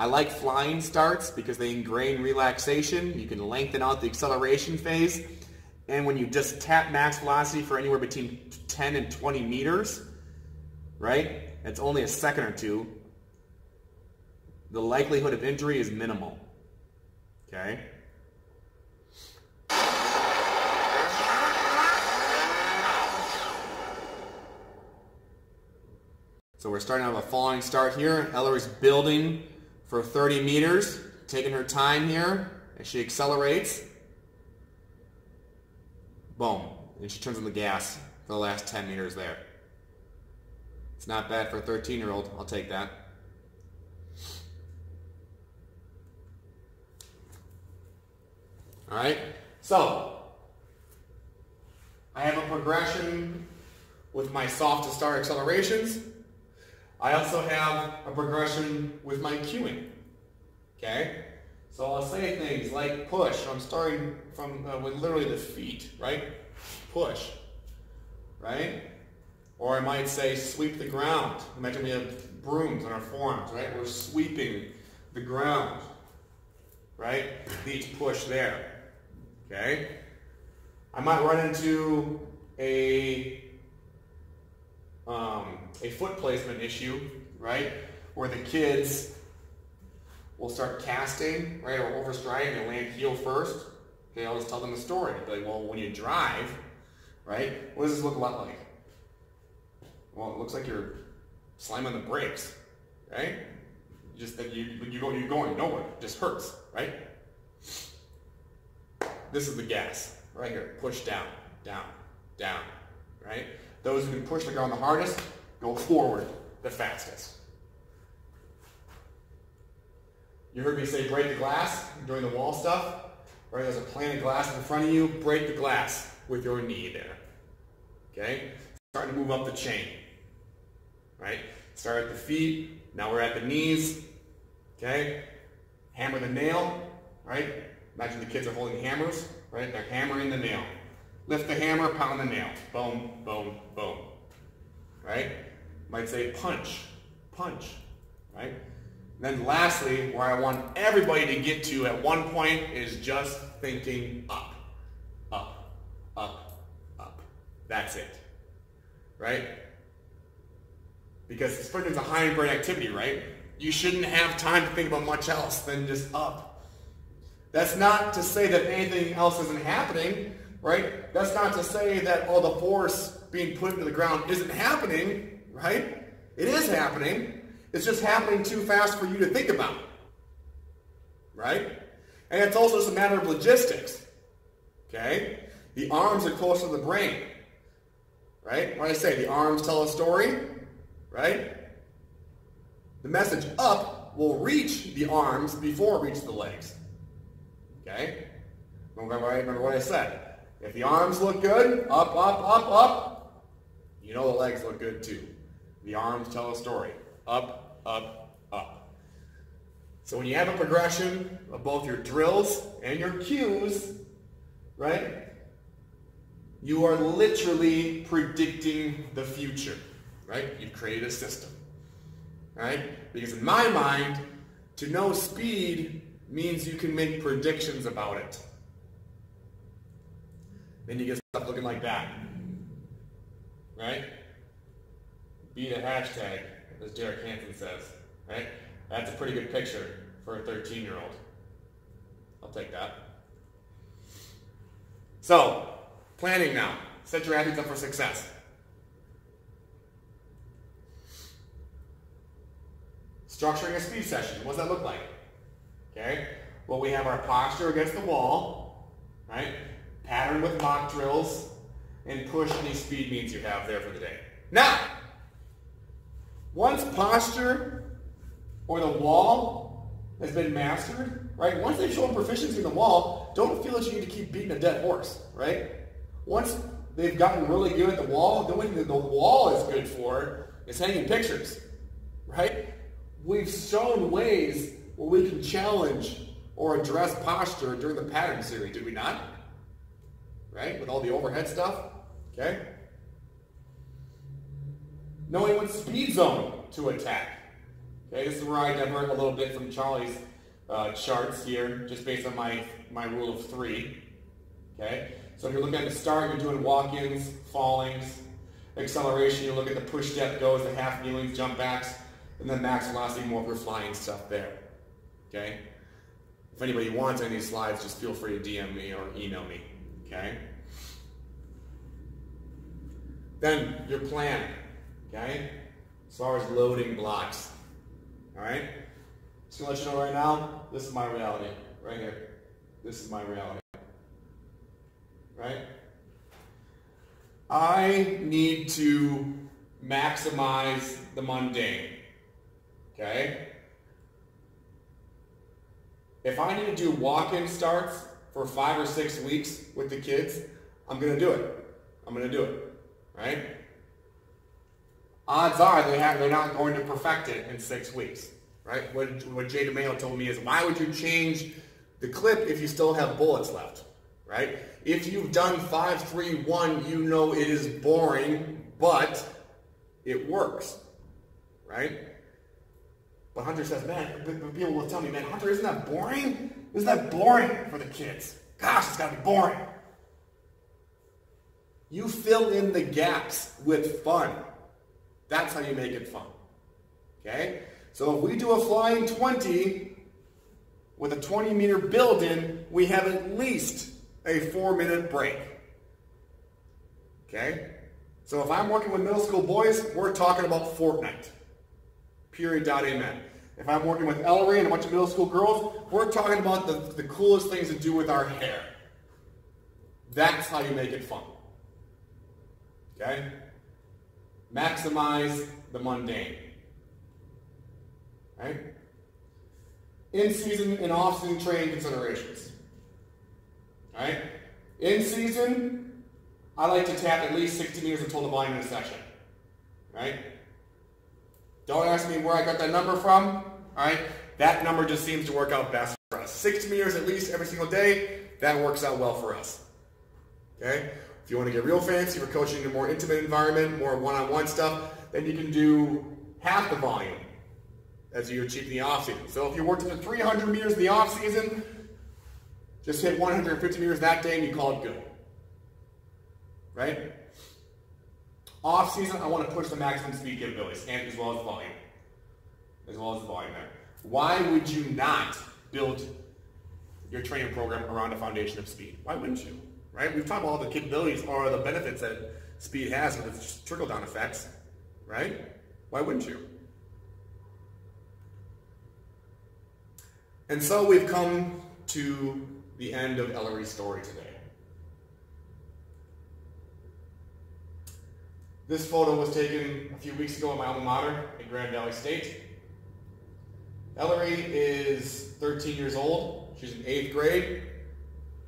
I like flying starts because they ingrain relaxation. You can lengthen out the acceleration phase. And when you just tap max velocity for anywhere between 10 and 20 meters, right, it's only a second or two, the likelihood of injury is minimal. Okay? So we're starting out with a falling start here. Ellery's building for 30 meters, taking her time here as she accelerates. Boom. And she turns on the gas for the last 10 meters there. It's not bad for a 13-year-old. I'll take that. All right, so I have a progression with my soft to start accelerations. I also have a progression with my cueing. Okay, so I'll say things like push. I'm starting from uh, with literally the feet, right? Push, right? Or I might say sweep the ground. Imagine we have brooms on our forearms, right? We're sweeping the ground, right? Each push there. Okay? I might run into a, um, a foot placement issue, right? Where the kids will start casting, right, or overstriding and land heel first. Okay, I'll just tell them a story. Be like, well, when you drive, right, what does this look a lot like? Well, it looks like you're slamming the brakes, right? Just that you, you go, you're going nowhere. It just hurts, right? This is the gas, right here. Push down, down, down, right? Those who can push the ground the hardest go forward the fastest. You heard me say break the glass during the wall stuff, right? There's a plane of glass in front of you. Break the glass with your knee there, okay? Starting to move up the chain, right? Start at the feet. Now we're at the knees, okay? Hammer the nail, right? Imagine the kids are holding hammers, right? They're hammering the nail. Lift the hammer, pound the nail. Boom, boom, boom. Right? Might say punch, punch, right? then lastly, where I want everybody to get to at one point is just thinking up, up, up, up. That's it, right? Because sprinting is a high brain activity, right? You shouldn't have time to think about much else than just up, that's not to say that anything else isn't happening, right? That's not to say that all the force being put into the ground isn't happening, right? It is happening. It's just happening too fast for you to think about, right? And it's also just a matter of logistics, okay? The arms are closer to the brain, right? What I say, the arms tell a story, right? The message up will reach the arms before it reaches the legs. Okay? Remember, remember what I said. If the arms look good, up, up, up, up, you know the legs look good too. The arms tell a story. Up, up, up. So when you have a progression of both your drills and your cues, right, you are literally predicting the future, right? You've created a system, right? Because in my mind, to know speed means you can make predictions about it. Then you get stuff looking like that. Right? beat a hashtag, as Derek Hansen says, right? That's a pretty good picture for a 13 year old. I'll take that. So, planning now. Set your athletes up for success. Structuring a speed session. What does that look like? Okay? Well, we have our posture against the wall, right? Pattern with Mach drills, and push any speed means you have there for the day. Now, once posture or the wall has been mastered, right? Once they've shown proficiency in the wall, don't feel that you need to keep beating a dead horse, right? Once they've gotten really good at the wall, the only thing that the wall is good for is hanging pictures, right? We've shown ways where we can challenge or address posture during the pattern series, did we not? Right? With all the overhead stuff, okay? Knowing what speed zone to attack. Okay, this is where I divert a little bit from Charlie's uh, charts here, just based on my, my rule of three. Okay, so if you're looking at the start, you're doing walk-ins, fallings, acceleration, you look at the push step goes, the half kneelings, jump backs, and then max velocity, more of your flying stuff there. Okay? If anybody wants any slides, just feel free to DM me or email me. Okay? Then your plan. Okay? As far as loading blocks. Alright? Just gonna let you know right now, this is my reality. Right here. This is my reality. Right? I need to maximize the mundane. Okay? If I need to do walk-in starts for five or six weeks with the kids, I'm going to do it. I'm going to do it. Right? Odds are they have, they're not going to perfect it in six weeks. Right? What, what Jay DeMayo told me is, why would you change the clip if you still have bullets left? Right? If you've done 531, you know it is boring, but it works. Right? But Hunter says, man, people will tell me, man, Hunter, isn't that boring? Isn't that boring for the kids? Gosh, it's got to be boring. You fill in the gaps with fun. That's how you make it fun. Okay? So if we do a flying 20 with a 20 meter build in, we have at least a four minute break. Okay? So if I'm working with middle school boys, we're talking about Fortnite. Period. Dot. Amen. If I'm working with Ellery and a bunch of middle school girls, we're talking about the, the coolest things to do with our hair. That's how you make it fun. Okay? Maximize the mundane. Right? In season and off season training considerations. Right? In season, I like to tap at least 60 meters of total volume in a section. Right? Don't ask me where I got that number from. All right, that number just seems to work out best for us. 60 meters at least every single day, that works out well for us. Okay? If you want to get real fancy, we're coaching in a more intimate environment, more one-on-one stuff, then you can do half the volume as you achieve in the off season. So if you worked the 300 meters in the off season, just hit 150 meters that day and you call it good. Right? Off season, I want to push the maximum speed capabilities and as well as volume. As well as the volume there. Why would you not build your training program around a foundation of speed? Why wouldn't you? Right? We've talked about all the capabilities or the benefits that speed has with its trickle down effects. Right? Why wouldn't you? And so we've come to the end of Ellery's story today. This photo was taken a few weeks ago at my alma mater at Grand Valley State. Ellery is 13 years old. She's in eighth grade.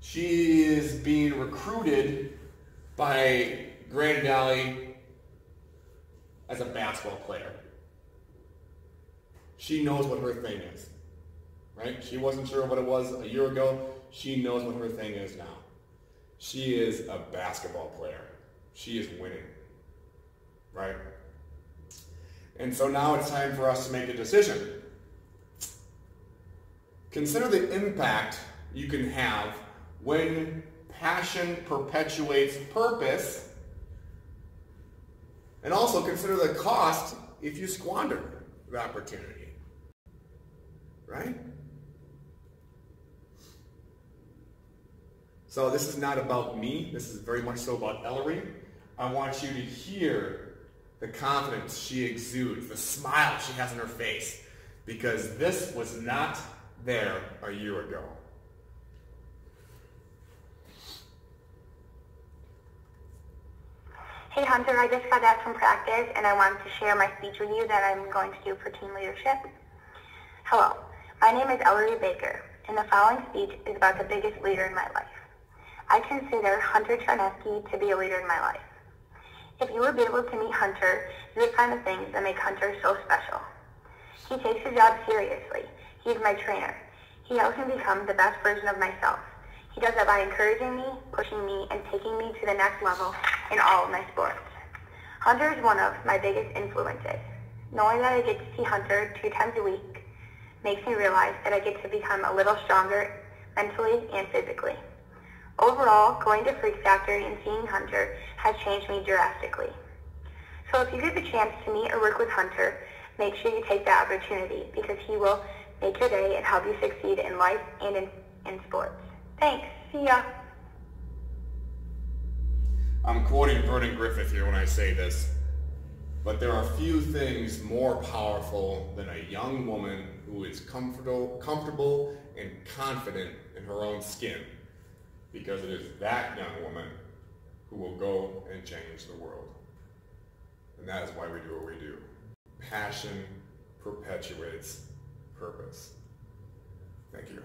She is being recruited by Grand Valley as a basketball player. She knows what her thing is, right? She wasn't sure what it was a year ago. She knows what her thing is now. She is a basketball player. She is winning right? And so now it's time for us to make a decision. Consider the impact you can have when passion perpetuates purpose And also consider the cost if you squander the opportunity. Right? So this is not about me. This is very much so about Ellery. I want you to hear the confidence she exudes, the smile she has on her face, because this was not there a year ago. Hey Hunter, I just got back from practice and I wanted to share my speech with you that I'm going to do for team leadership. Hello, my name is Ellery Baker and the following speech is about the biggest leader in my life. I consider Hunter Charneski to be a leader in my life. If you be able to meet Hunter, you would find the things that make Hunter so special. He takes his job seriously. He's my trainer. He helps me become the best version of myself. He does that by encouraging me, pushing me, and taking me to the next level in all of my sports. Hunter is one of my biggest influences. Knowing that I get to see Hunter two times a week makes me realize that I get to become a little stronger mentally and physically. Overall, going to Freak Factory and seeing Hunter has changed me drastically. So if you get the chance to meet or work with Hunter, make sure you take that opportunity because he will make your day and help you succeed in life and in, in sports. Thanks. See ya. I'm quoting Vernon Griffith here when I say this, but there are few things more powerful than a young woman who is comfortable, comfortable and confident in her own skin, because it is that young woman who will go and change the world. And that is why we do what we do. Passion perpetuates purpose. Thank you.